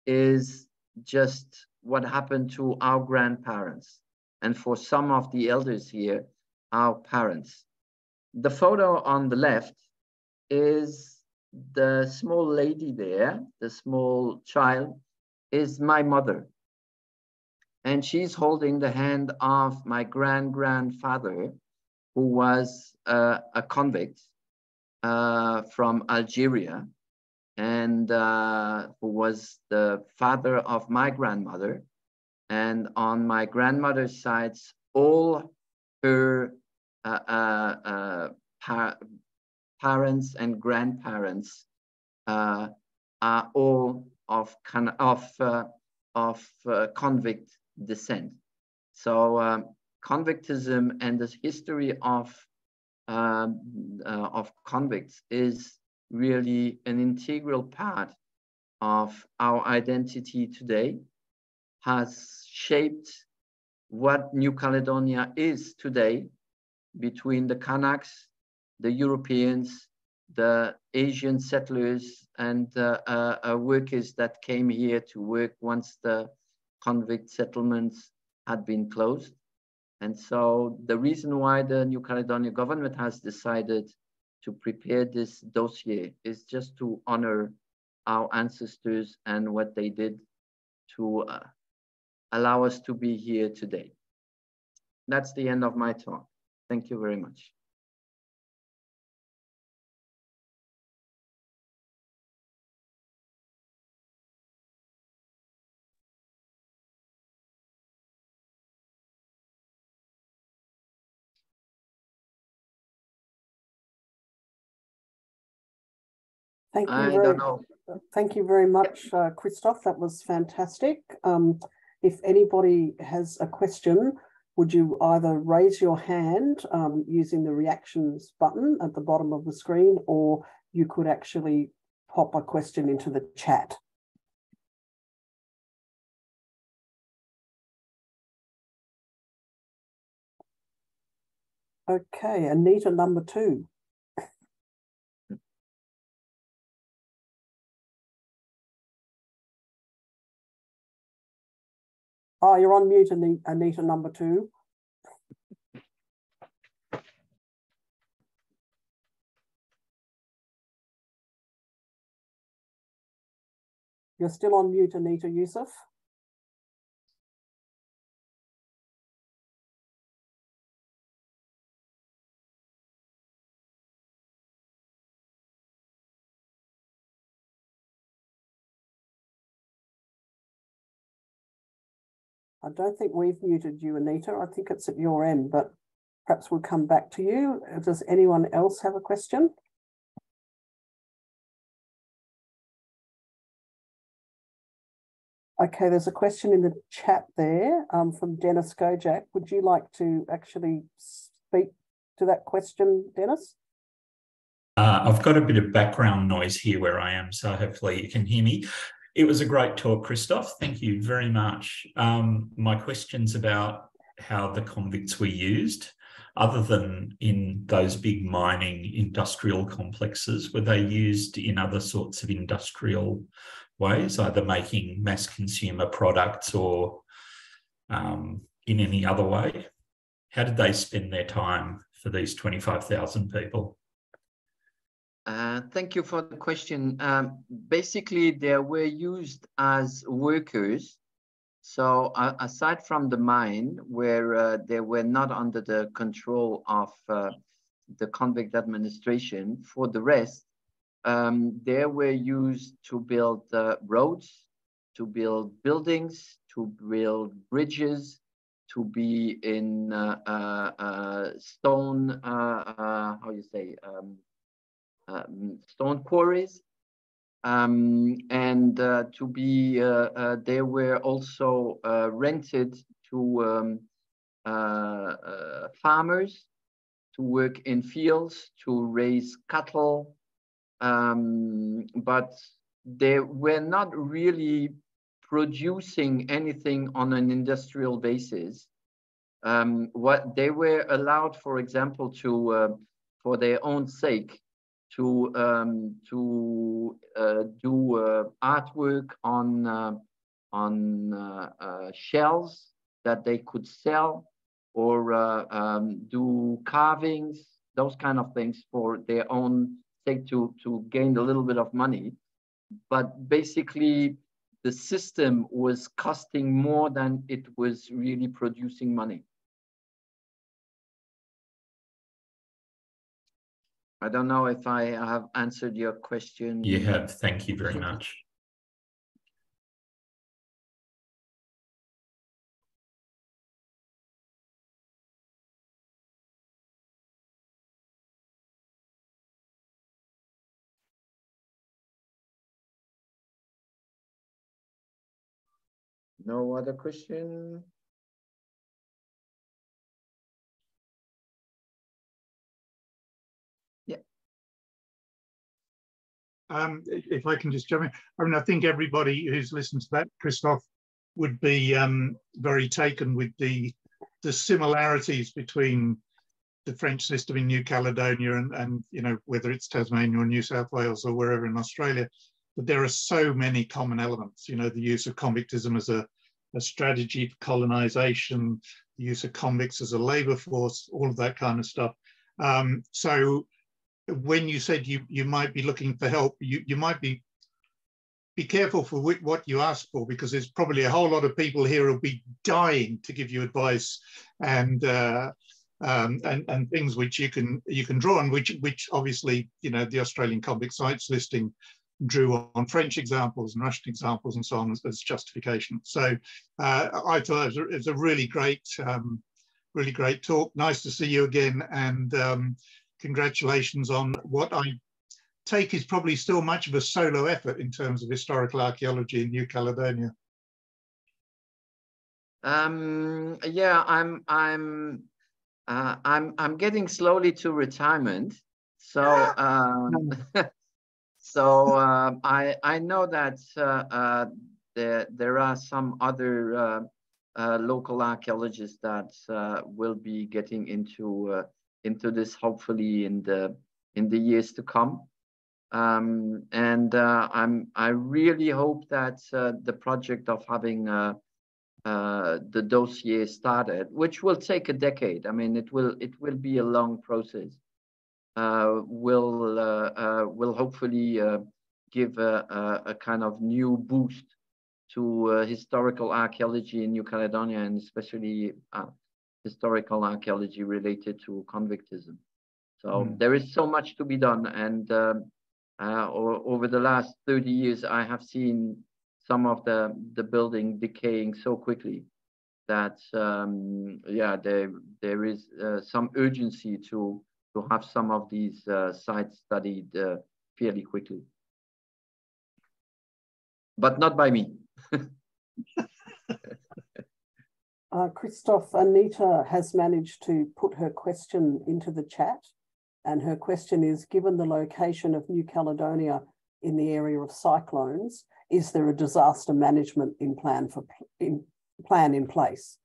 is just what happened to our grandparents. And for some of the elders here, our parents. The photo on the left is the small lady there, the small child, is my mother. And she's holding the hand of my grand grandfather, who was uh, a convict uh, from Algeria and uh, who was the father of my grandmother. And on my grandmother's side, all her uh, uh, uh pa parents and grandparents uh, are all of, of, uh, of convict descent. So um, convictism and the history of, um, of convicts is really an integral part of our identity today, has shaped what New Caledonia is today, between the Kanaks, the Europeans, the Asian settlers, and uh, uh, workers that came here to work once the convict settlements had been closed. And so the reason why the New Caledonia government has decided to prepare this dossier is just to honor our ancestors and what they did to uh, allow us to be here today. That's the end of my talk. Thank you very much. Thank you. I very, Thank you very much, uh, Christophe. That was fantastic. Um, if anybody has a question, would you either raise your hand um, using the reactions button at the bottom of the screen, or you could actually pop a question into the chat. Okay, Anita number two. Oh, you're on mute, Anita, number two. You're still on mute, Anita Yusuf. I don't think we've muted you, Anita. I think it's at your end, but perhaps we'll come back to you. Does anyone else have a question? Okay, there's a question in the chat there um, from Denis Gojak. Would you like to actually speak to that question, Dennis? Uh, I've got a bit of background noise here where I am, so hopefully you can hear me. It was a great talk, Christophe. Thank you very much. Um, my question's about how the convicts were used, other than in those big mining industrial complexes, were they used in other sorts of industrial ways, either making mass consumer products or um, in any other way? How did they spend their time for these 25,000 people? Uh, thank you for the question. Um, basically, they were used as workers. So uh, aside from the mine, where uh, they were not under the control of uh, the convict administration, for the rest, um, they were used to build uh, roads, to build buildings, to build bridges, to be in stone, how you say, um, um, stone quarries. Um, and uh, to be, uh, uh, they were also rented to um, farmers to work in fields, to raise cattle, um, but they were not really producing anything on an industrial basis. Um, what they were allowed, for example, to uh, for their own sake, to um, to uh, do uh, artwork on uh, on uh, uh, shells that they could sell or uh, um, do carvings, those kind of things for their own sake to to gain a little bit of money. But basically, the system was costing more than it was really producing money. I don't know if I have answered your question. You have. Thank you very much. No other question? Um, if I can just jump in, I mean, I think everybody who's listened to that, Christophe, would be um, very taken with the the similarities between the French system in New Caledonia and, and you know whether it's Tasmania or New South Wales or wherever in Australia, but there are so many common elements. You know, the use of convictism as a, a strategy for colonization, the use of convicts as a labour force, all of that kind of stuff. Um, so when you said you you might be looking for help, you you might be be careful for what you ask for because there's probably a whole lot of people here who'll be dying to give you advice and uh, um, and, and things which you can you can draw on, which which obviously you know the Australian convict sites listing drew on French examples and Russian examples and so on as, as justification. So uh, I thought it was, a, it was, a, really great, um, really great talk. Nice to see you again, and um, congratulations on what I take is probably still much of a solo effort in terms of historical archaeology in New Caledonia. Um, yeah, I'm I'm uh, I'm I'm getting slowly to retirement. So um, so uh, I I know that uh, uh, there there are some other uh, uh, local archaeologists that will be getting into into this hopefully in the in the years to come. Um, and uh, I'm I really hope that uh, the project of having uh, the dossier started, which will take a decade. I mean, it will it will be a long process. Uh, will uh, uh will hopefully uh, give a, a, kind of new boost to historical archaeology in New Caledonia and especially historical archaeology related to convictism. So mm. there is so much to be done, and um, over the last 30 years, I have seen some of the the building decaying so quickly that um, yeah there there is uh, some urgency to to have some of these uh, sites studied uh, fairly quickly but not by me uh, Christophe Anita has managed to put her question into the chat and her question is given the location of New Caledonia in the area of cyclones is there a disaster management in plan for in plan in place?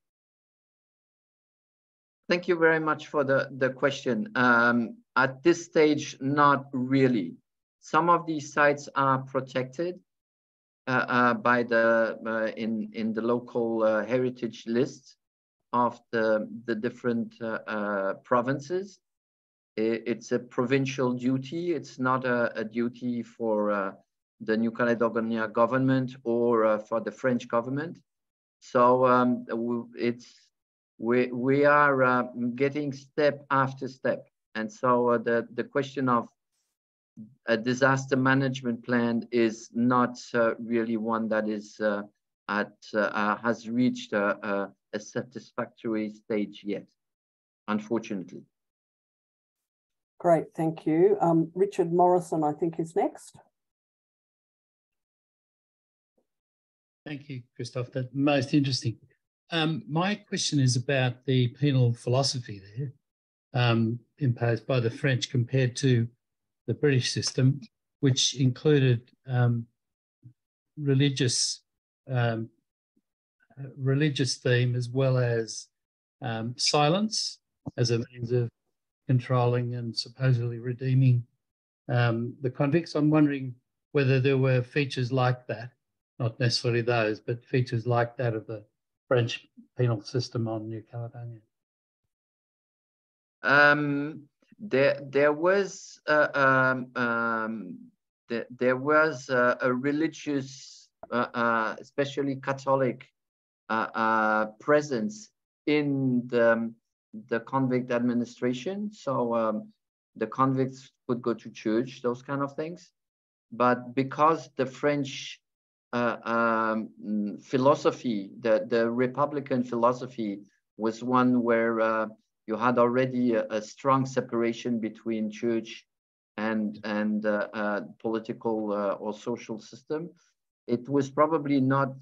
Thank you very much for the, the question. Um, at this stage, not really. Some of these sites are protected by the uh, in in the local uh, heritage list of the the different uh, uh, provinces. It's a provincial duty. It's not a, a duty for the New Caledonia government or uh, for the French government. So um, it's we we are uh, getting step after step, and so uh, the the question of a disaster management plan is not uh, really one that is uh, at uh, has reached a, a satisfactory stage yet, unfortunately. Great, thank you. Um, Richard Morrison, I think, is next. Thank you, Christophe. That's most interesting. Um, my question is about the penal philosophy there um, imposed by the French compared to the British system, which included um, religious um, religious theme as well as um, silence as a means of controlling and supposedly redeeming um, the convicts. I'm wondering whether there were features like that not necessarily those, but features like that of the French penal system on New Caledonia? Um, there, there was uh, um, um, there, there was a religious, uh, uh especially Catholic, uh, uh, presence in the the convict administration. So um, the convicts could go to church, those kind of things. But because the French um, philosophy, the, the Republican philosophy was one where you had already a, a, strong separation between church and, and uh, uh political uh, or social system. It was probably not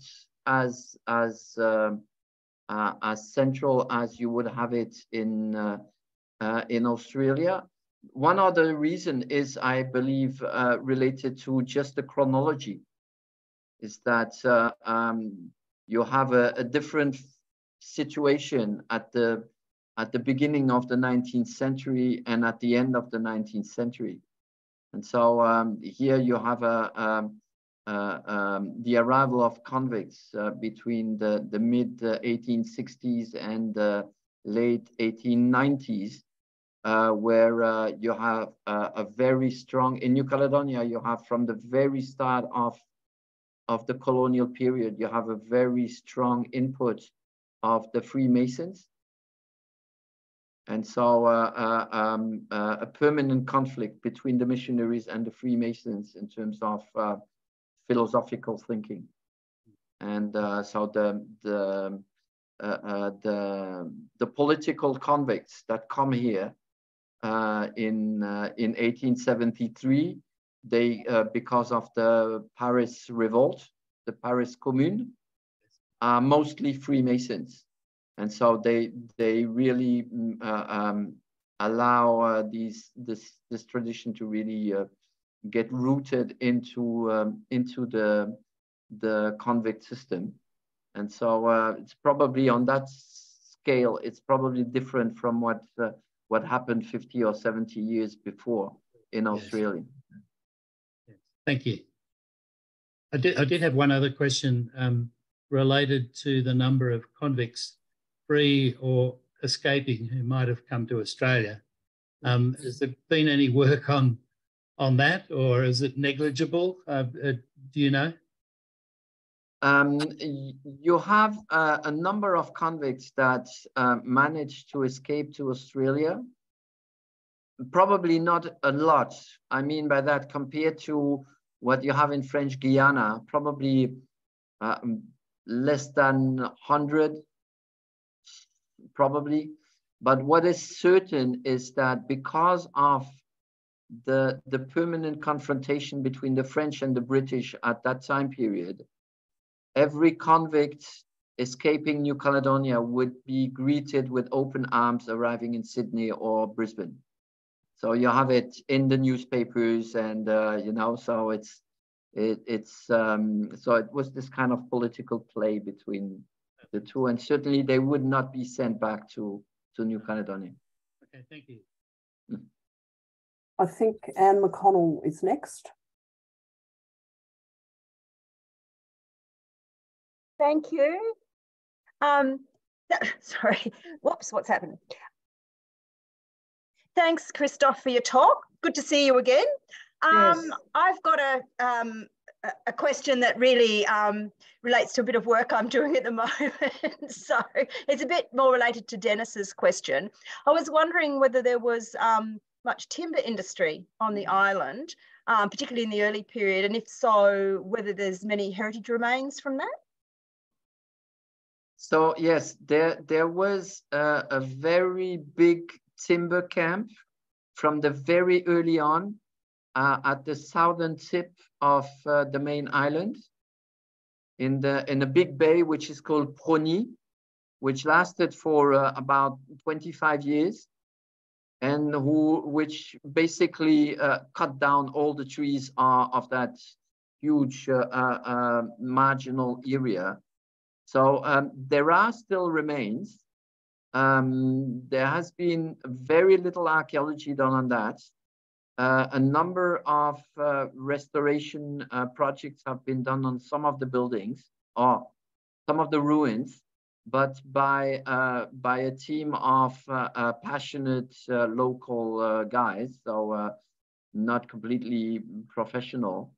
as, as, um, uh, as central as you would have it in, in Australia. One other reason is, I believe, related to just the chronology is that uh, um, you have a, a, different situation at the at the beginning of the 19th century and at the end of the 19th century. And so um, here you have a, um, uh, um, the arrival of convicts uh, between the, the mid 1860s and the late 1890s, uh, where uh, you have a very strong, in New Caledonia, you have from the very start of, of the colonial period, you have a very strong input of the Freemasons. And so uh, uh, um, uh, a permanent conflict between the missionaries and the Freemasons in terms of uh, philosophical thinking. And uh, so the, the, uh, the, the political convicts that come here in, in 1873, they, because of the Paris revolt, the Paris Commune, are mostly Freemasons and so they they really mm, uh, um, allow uh, these this this tradition to really uh, get rooted into um, into the the convict system and so uh, it's probably on that scale it's probably different from what uh, what happened 50 or 70 years before in yes. australia yes. thank you I did, I did have one other question um, related to the number of convicts free or escaping who might have come to Australia. Um, has there been any work on on that, or is it negligible? Uh, uh, do you know? Um, you have uh, a number of convicts that uh, managed to escape to Australia. Probably not a lot. I mean by that, compared to what you have in French Guiana, probably uh, less than 100 probably. But what is certain is that because of the, the permanent confrontation between the French and the British at that time period, every convict escaping New Caledonia would be greeted with open arms arriving in Sydney or Brisbane. So you have it in the newspapers and, uh, you know, so it's, it, it's, um, so it was this kind of political play between the two, and certainly they would not be sent back to, to New Caledonia. Okay, thank you. I think Anne McConnell is next. Thank you. Um, sorry, whoops, what's happened? Thanks, Christophe, for your talk. Good to see you again. Um, yes. I've got a, um, a question that really um, relates to a bit of work I'm doing at the moment. so it's a bit more related to Denis's question. I was wondering whether there was um, much timber industry on the island, um, particularly in the early period, and if so, whether there's many heritage remains from that? So yes, there there was a, a very big timber camp from the very early on uh, at the southern tip of uh, the main island in the in a big bay which is called Prony, which lasted for uh, about 25 years, and who which basically uh, cut down all the trees uh, of that huge uh, marginal area. So um, there are still remains. Um, there has been very little archaeology done on that. Uh, a number of uh, restoration uh, projects have been done on some of the buildings or some of the ruins, but by uh, by a team of uh, passionate local guys, so not completely professional.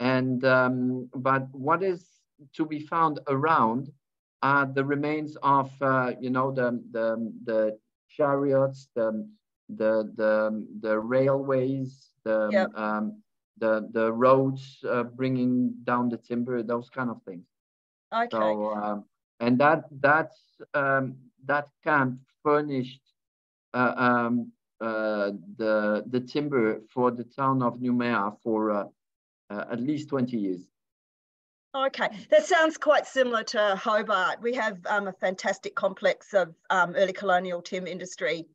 And um, but what is to be found around are the remains of you know the the the chariots, the the the the railways, the yep. um, the the roads uh, bringing down the timber, those kind of things. Okay. So um, and that that's um, that camp furnished uh, um, uh, the the timber for the town of Noumea for uh, uh, at least twenty years. Okay, that sounds quite similar to Hobart. We have um, a fantastic complex of um, early colonial timber industry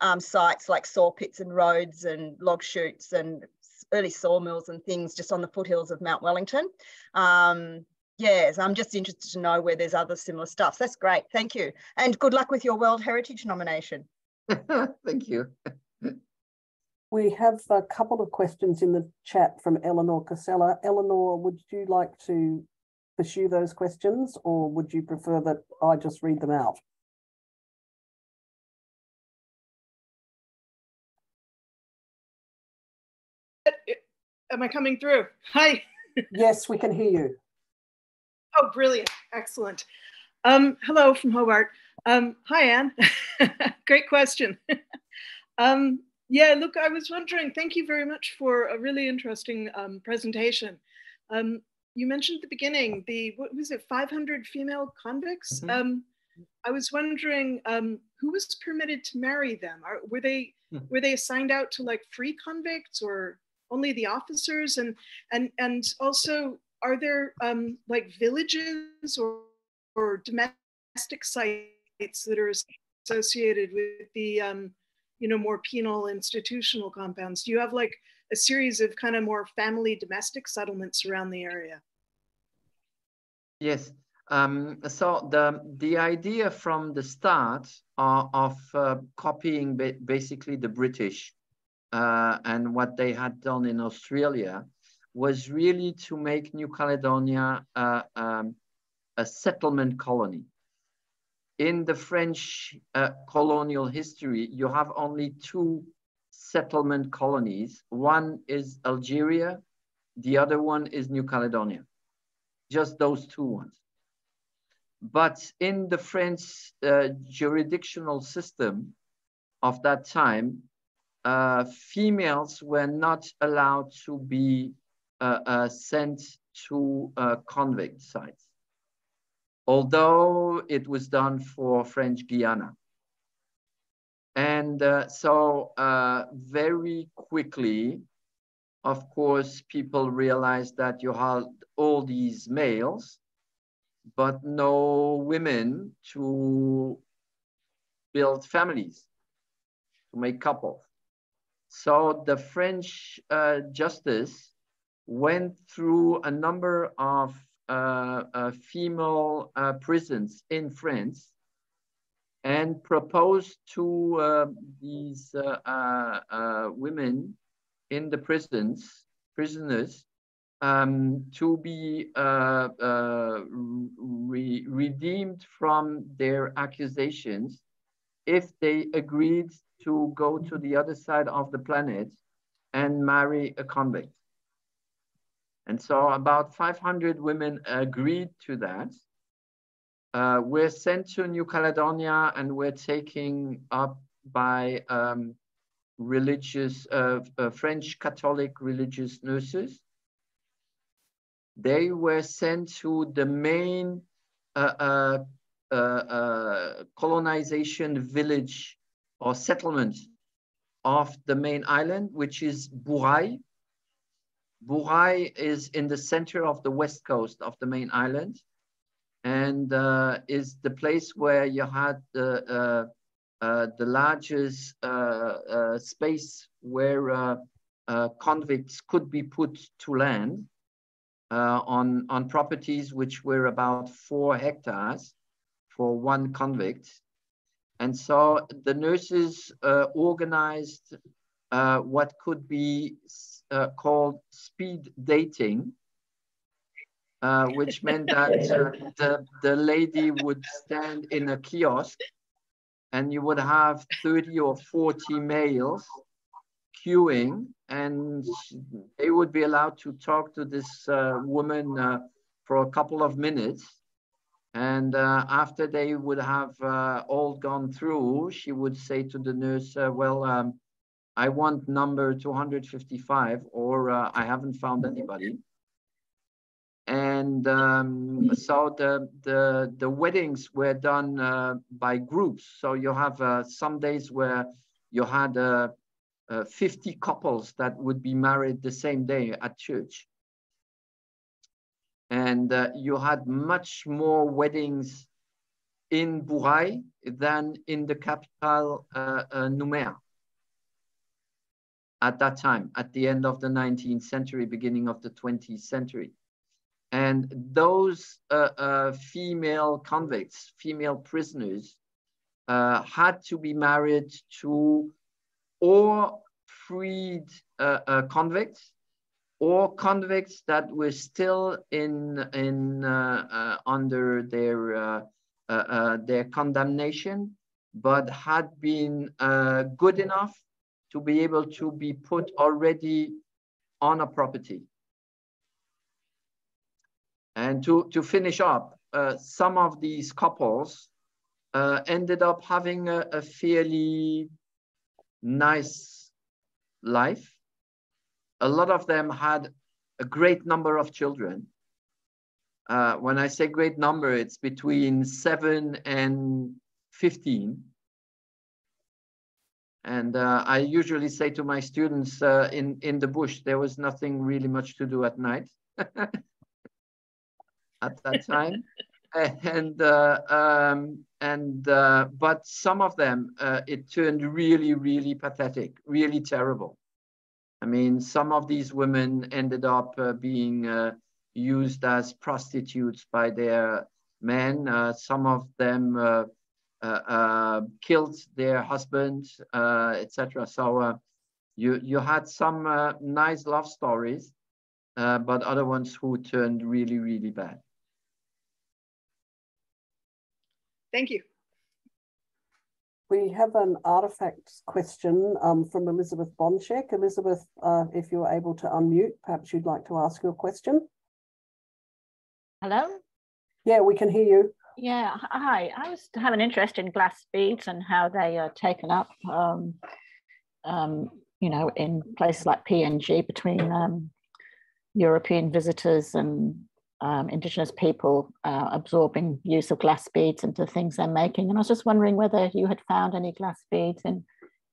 um, sites like saw pits and roads and log chutes and early sawmills and things just on the foothills of Mount Wellington. Um, Yes, I'm just interested to know where there's other similar stuff. That's great. Thank you. And good luck with your World Heritage nomination. Thank you. We have a couple of questions in the chat from Eleanor Casella. Eleanor, would you like to pursue those questions or would you prefer that I just read them out? Am I coming through? Hi. yes, we can hear you. Oh, brilliant. Excellent. Um, hello from Hobart. Um, hi, Anne. Great question. um, yeah, look, I was wondering, thank you very much for a really interesting um, presentation. Um, you mentioned at the beginning the, what was it, 500 female convicts? Mm -hmm. I was wondering um, who was permitted to marry them? Are, were they hmm. were they assigned out to like free convicts or only the officers? And and and also, are there um, like villages or or domestic sites that are associated with the um, you know more penal institutional compounds? Do you have like a series of kind of more family domestic settlements around the area? Yes. Um, so the the idea from the start of uh, copying ba basically the British uh, and what they had done in Australia was really to make New Caledonia uh, um, a settlement colony. In the French uh, colonial history, you have only two settlement colonies. One is Algeria, the other one is New Caledonia. Just those two ones. But in the French uh, jurisdictional system of that time, uh, females were not allowed to be uh, uh sent to uh, convict sites, although it was done for French Guiana. And uh, so very quickly, of course, people realized that you had all these males but no women to build families, to make couples. So the French uh, justice went through a number of uh, uh, female uh, prisons in France and proposed to uh, these uh, women in the prisons, prisoners, um, to be uh, uh, re redeemed from their accusations if they agreed to go to the other side of the planet and marry a convict. And so about 500 women agreed to that. Uh, we're sent to New Caledonia and we're taken up by um, religious, uh, uh, French Catholic religious nurses they were sent to the main uh, uh, uh, colonization village or settlement of the main island, which is Bourail. Bourail is in the center of the west coast of the main island and uh, is the place where you had the, uh, uh, the largest uh, space where convicts could be put to land uh, on, on properties which were about four hectares for one convict. And so the nurses uh, organized uh, what could be uh, called speed dating, uh, which meant that uh, the, the lady would stand in a kiosk and you would have 30 or 40 males queuing and they would be allowed to talk to this uh, woman uh, for a couple of minutes. And uh, after they would have uh, all gone through, she would say to the nurse, uh, well, um, I want number 255 or uh, I haven't found anybody. And um, so the, the, the weddings were done by groups. So you have some days where you had uh, 50 couples that would be married the same day at church. And uh, you had much more weddings in Bourail than in the capital, uh, uh, Noumea. At that time, at the end of the 19th century, beginning of the 20th century. And those uh, uh, female convicts, female prisoners, uh, had to be married to or freed uh, uh, convicts or convicts that were still in in uh, under their their condemnation, but had been good enough to be able to be put already on a property. And to, to finish up, uh, some of these couples uh, ended up having a, a, fairly nice life. A lot of them had a great number of children. Uh, when I say great number, it's between seven and 15. And uh, I usually say to my students uh, in, in the bush, there was nothing really much to do at night. at that time. and uh, um, and uh, but some of them uh, it turned really really pathetic really terrible i mean some of these women ended up uh, being used as prostitutes by their men some of them Uh, uh, killed their husbands uh, etc so you you had some nice love stories but other ones who turned really really bad Thank you. We have an artifacts question um, from Elizabeth Bonchek. Elizabeth, uh, if you're able to unmute, perhaps you'd like to ask your question. Hello? Yeah, we can hear you. Yeah, hi. I was have an interest in glass beads and how they are taken up, um, um, you know, in places like PNG between um, European visitors and um, Indigenous people uh, absorbing use of glass beads into things they're making. And I was just wondering whether you had found any glass beads in,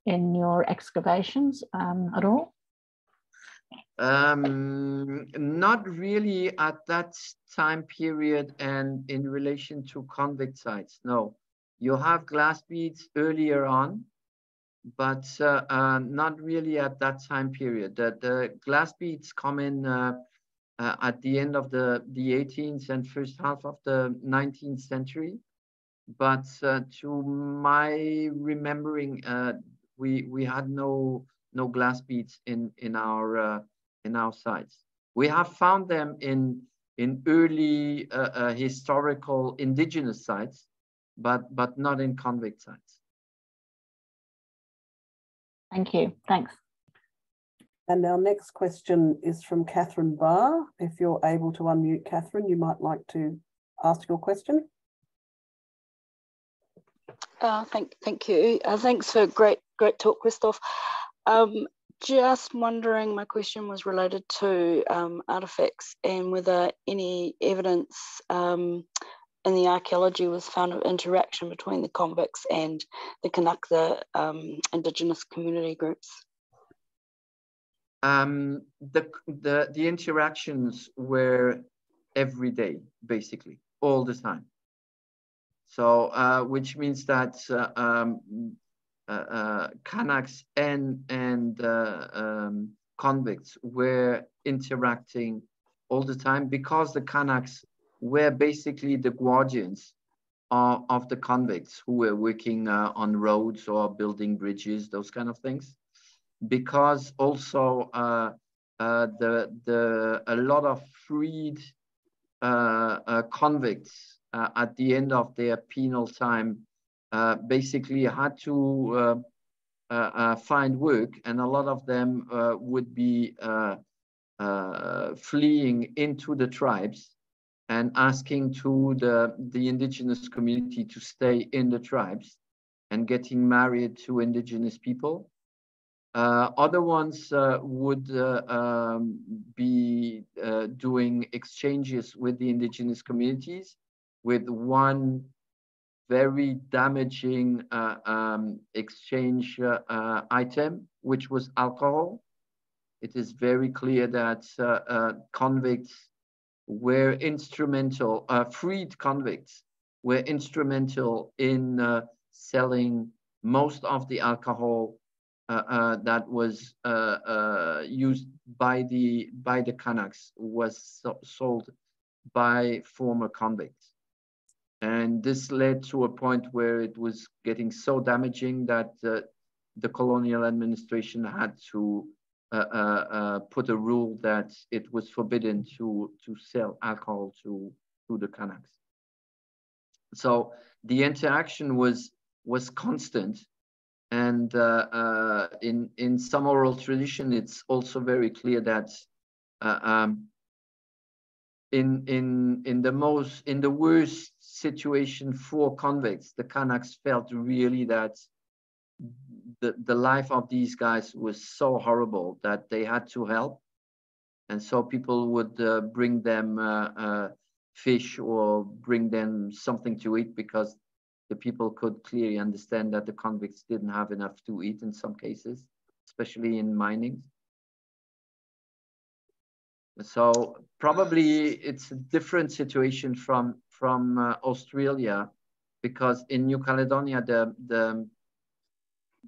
in your excavations um, at all? Um, not really at that time period and in relation to convict sites, no. You have glass beads earlier on, but uh, uh, not really at that time period. The, the glass beads come in uh, uh, at the end of the, the 18th and first half of the 19th century. But uh, to my remembering, uh, we we had no no glass beads in in our uh, in our sites. We have found them in in early uh, uh, historical indigenous sites, but but not in convict sites. Thank you. Thanks. And our next question is from Catherine Barr. If you're able to unmute Catherine, you might like to ask your question. Uh, thank, thank you. Uh, thanks for great, great talk, Christophe. Um, just wondering, my question was related to um, artifacts and whether any evidence um, in the archaeology was found of interaction between the convicts and the Kanak, the um, indigenous community groups um, the, the, the interactions were every day, basically, all the time. So, uh, which means that uh, um, Kanaks and, and uh, um, convicts were interacting all the time because the Kanaks were basically the guardians of, of the convicts who were working uh, on roads or building bridges, those kind of things. Because also uh, uh, the the a lot of freed uh, uh convicts uh, at the end of their penal time uh, basically had to find work, and a lot of them would be fleeing into the tribes and asking to the the indigenous community to stay in the tribes and getting married to indigenous people. Uh, other ones uh, would uh, um, be uh, doing exchanges with the indigenous communities with one very damaging uh, um, exchange uh, item, which was alcohol. It is very clear that convicts were instrumental, freed convicts were instrumental in selling most of the alcohol uh, uh, that was uh, used by the by the Kanaks was so sold by former convicts. And this led to a point where it was getting so damaging that uh, the colonial administration had to uh, uh, uh, put a rule that it was forbidden to, to sell alcohol to, to the Kanaks. So the interaction was, was constant. And uh, uh, in, in some oral tradition, it's also very clear that um, in, in, in the most, in the worst situation for convicts, the Kanaks felt really that the, the life of these guys was so horrible that they had to help. And so people would uh, bring them uh, uh, fish or bring them something to eat because the people could clearly understand that the convicts didn't have enough to eat in some cases, especially in mining. So probably it's a different situation from from uh, Australia because in New Caledonia the the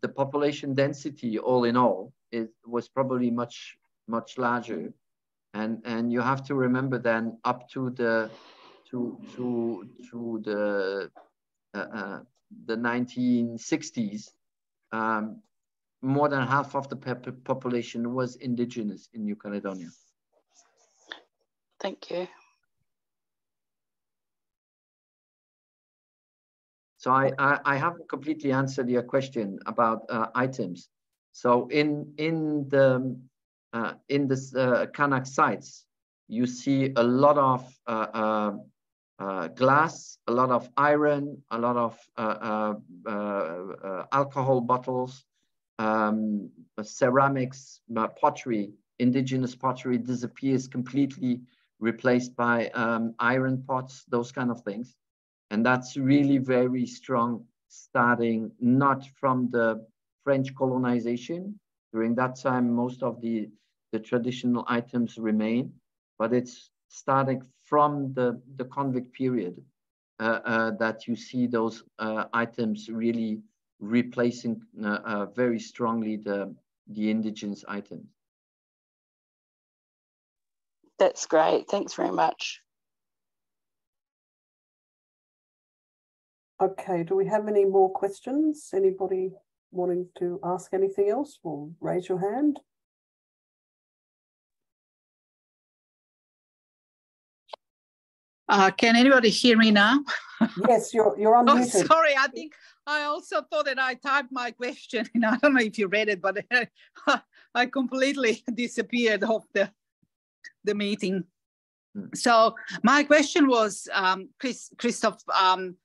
the population density all in all is was probably much much larger and and you have to remember then up to the to to to the uh, uh, the 1960s um, more than half of the population was indigenous in New Caledonia. Thank you. So I, I, I, haven't completely answered your question about uh, items. So in in the uh, in this uh, Kanak sites, you see a lot of uh, uh, uh, glass, a lot of iron, a lot of alcohol bottles, um, ceramics, pottery, indigenous pottery disappears completely, replaced by um, iron pots, those kind of things. And that's really very strong starting not from the French colonization. During that time, most of the, the traditional items remain, but it's starting from the, the convict period uh, uh, that you see those uh, items really replacing uh, uh, very strongly the, the indigenous items. That's great. Thanks very much. Okay, do we have any more questions? Anybody wanting to ask anything else? Well, raise your hand. Uh, can anybody hear me now? yes, you're you're oh, unmuted. Oh, sorry, I think I also thought that I typed my question, and I don't know if you read it, but I completely disappeared off the the meeting. Hmm. So my question was, um, Chris, Christophe, um,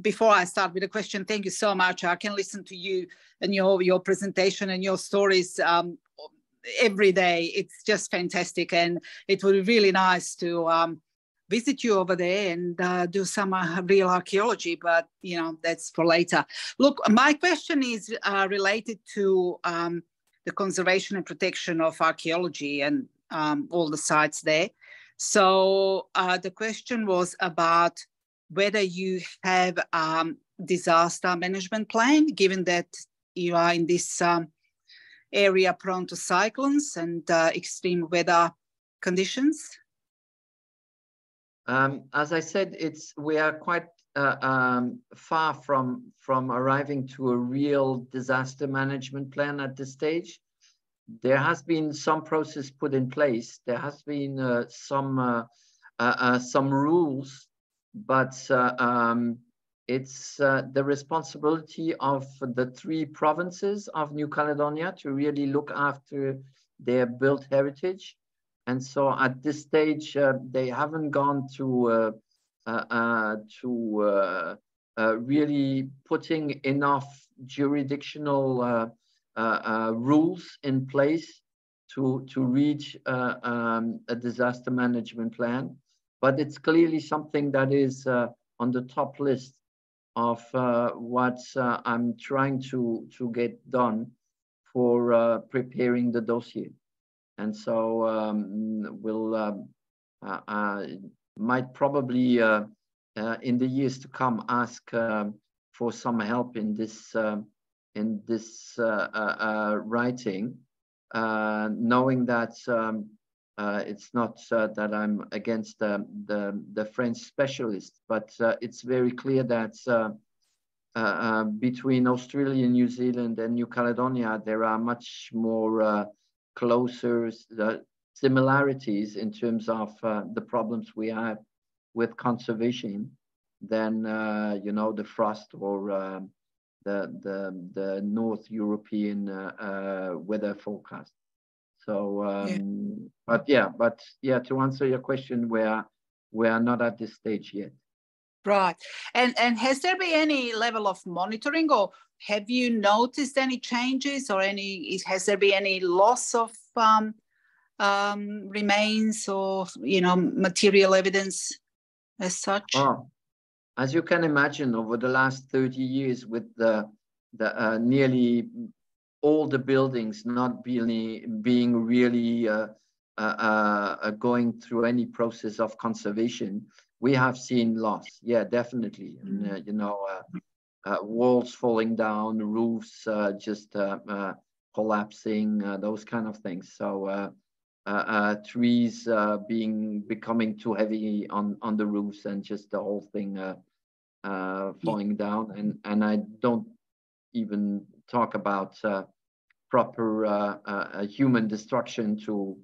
before I start with the question, thank you so much. I can listen to you and your your presentation and your stories um, every day. It's just fantastic, and it would be really nice to um, visit you over there and uh, do some uh, real archaeology. But you know that's for later. Look, my question is uh, related to um, the conservation and protection of archaeology and um, all the sites there. So uh, the question was about whether you have um, disaster management plan, given that you are in this um, area prone to cyclones and uh, extreme weather conditions? Um, as I said, it's we are quite uh, um, far from from arriving to a real disaster management plan at this stage. There has been some process put in place. There has been uh, some uh, uh, uh, some rules but um, it's the responsibility of the three provinces of New Caledonia to really look after their built heritage. And so at this stage, they haven't gone to uh, uh, uh, to really putting enough jurisdictional rules in place to to reach um, a disaster management plan but it's clearly something that is uh, on the top list of uh, what uh, I'm trying to, to get done for uh, preparing the dossier. And so um, we'll um, uh, uh, might probably in the years to come ask for some help in this in this writing, knowing that um, Uh, it's not uh, that I'm against the, the, the French specialists, but uh, it's very clear that uh, uh, between Australia, New Zealand, and New Caledonia, there are much more closer similarities in terms of the problems we have with conservation than you know the frost or um, the the the North European weather forecast. So, um, yeah. but yeah, but yeah, to answer your question, we are we are not at this stage yet. Right, and and has there been any level of monitoring, or have you noticed any changes, or any has there been any loss of um, um, remains or you know material evidence as such? Oh, as you can imagine, over the last thirty years, with the the uh, nearly all the buildings not being, being really uh, uh, uh, uh, going through any process of conservation, we have seen loss. Yeah, definitely. And, mm. you know, uh, walls falling down, roofs just collapsing, those kind of things. So trees being becoming too heavy on on the roofs and just the whole thing falling down. And and I don't even talk about uh, proper uh, uh, human destruction to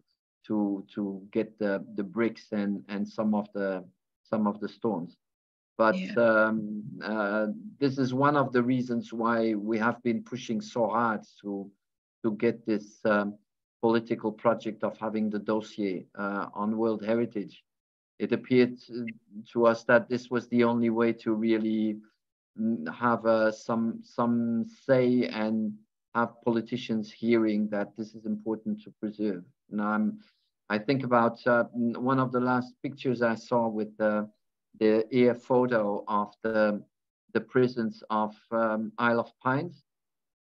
to to get the the bricks and and some of the some of the stones but yeah. um, uh, this is one of the reasons why we have been pushing so hard to to get this um, political project of having the dossier uh, on world heritage it appeared to us that this was the only way to really have uh, some some say and have politicians hearing that this is important to preserve. Now I'm, I think about uh, one of the last pictures I saw with the, the air photo of the, the prisons of um, Isle of Pines.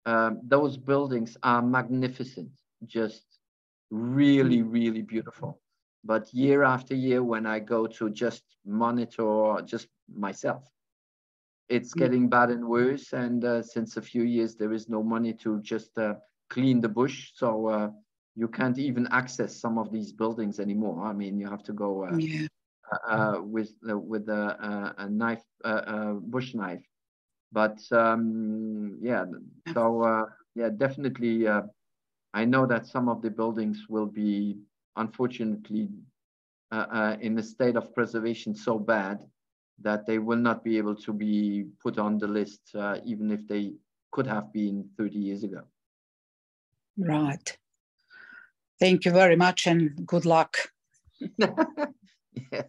Um, those buildings are magnificent, just really, really beautiful. But year after year, when I go to just monitor just myself, it's mm. getting bad and worse. And uh, since a few years, there is no money to just uh, clean the bush. So uh, you can't even access some of these buildings anymore. I mean, you have to go uh, yeah. Uh, uh, with with a, a knife, a bush knife. But um, yeah, so yeah, definitely. I know that some of the buildings will be, unfortunately, in a state of preservation so bad that they will not be able to be put on the list, uh, even if they could have been 30 years ago. Right. Thank you very much and good luck. yes.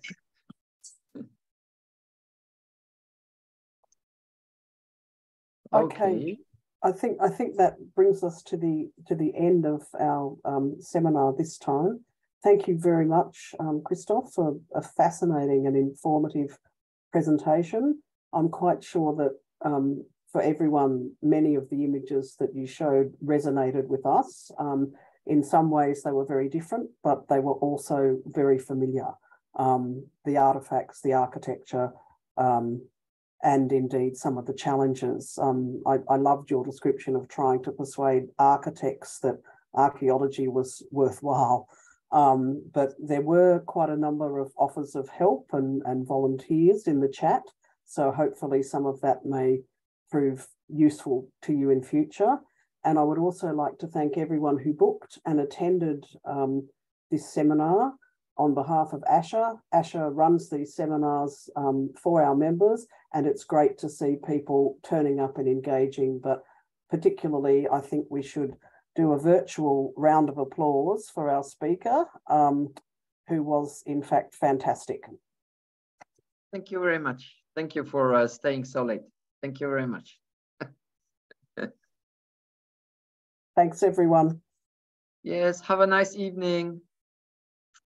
Okay. okay. I think I think that brings us to the to the end of our um, seminar this time. Thank you very much, um, Christophe, for a fascinating and informative presentation. I'm quite sure that um, for everyone, many of the images that you showed resonated with us. Um, in some ways, they were very different, but they were also very familiar. Um, the artifacts, the architecture, um, and indeed some of the challenges. Um, I, I loved your description of trying to persuade architects that archaeology was worthwhile. Um, but there were quite a number of offers of help and, and volunteers in the chat. So hopefully some of that may prove useful to you in future. And I would also like to thank everyone who booked and attended um, this seminar on behalf of ASHA. ASHA runs these seminars um, for our members, and it's great to see people turning up and engaging. But particularly, I think we should do a virtual round of applause for our speaker, um, who was in fact fantastic. Thank you very much. Thank you for uh, staying so late. Thank you very much. Thanks, everyone. Yes, have a nice evening.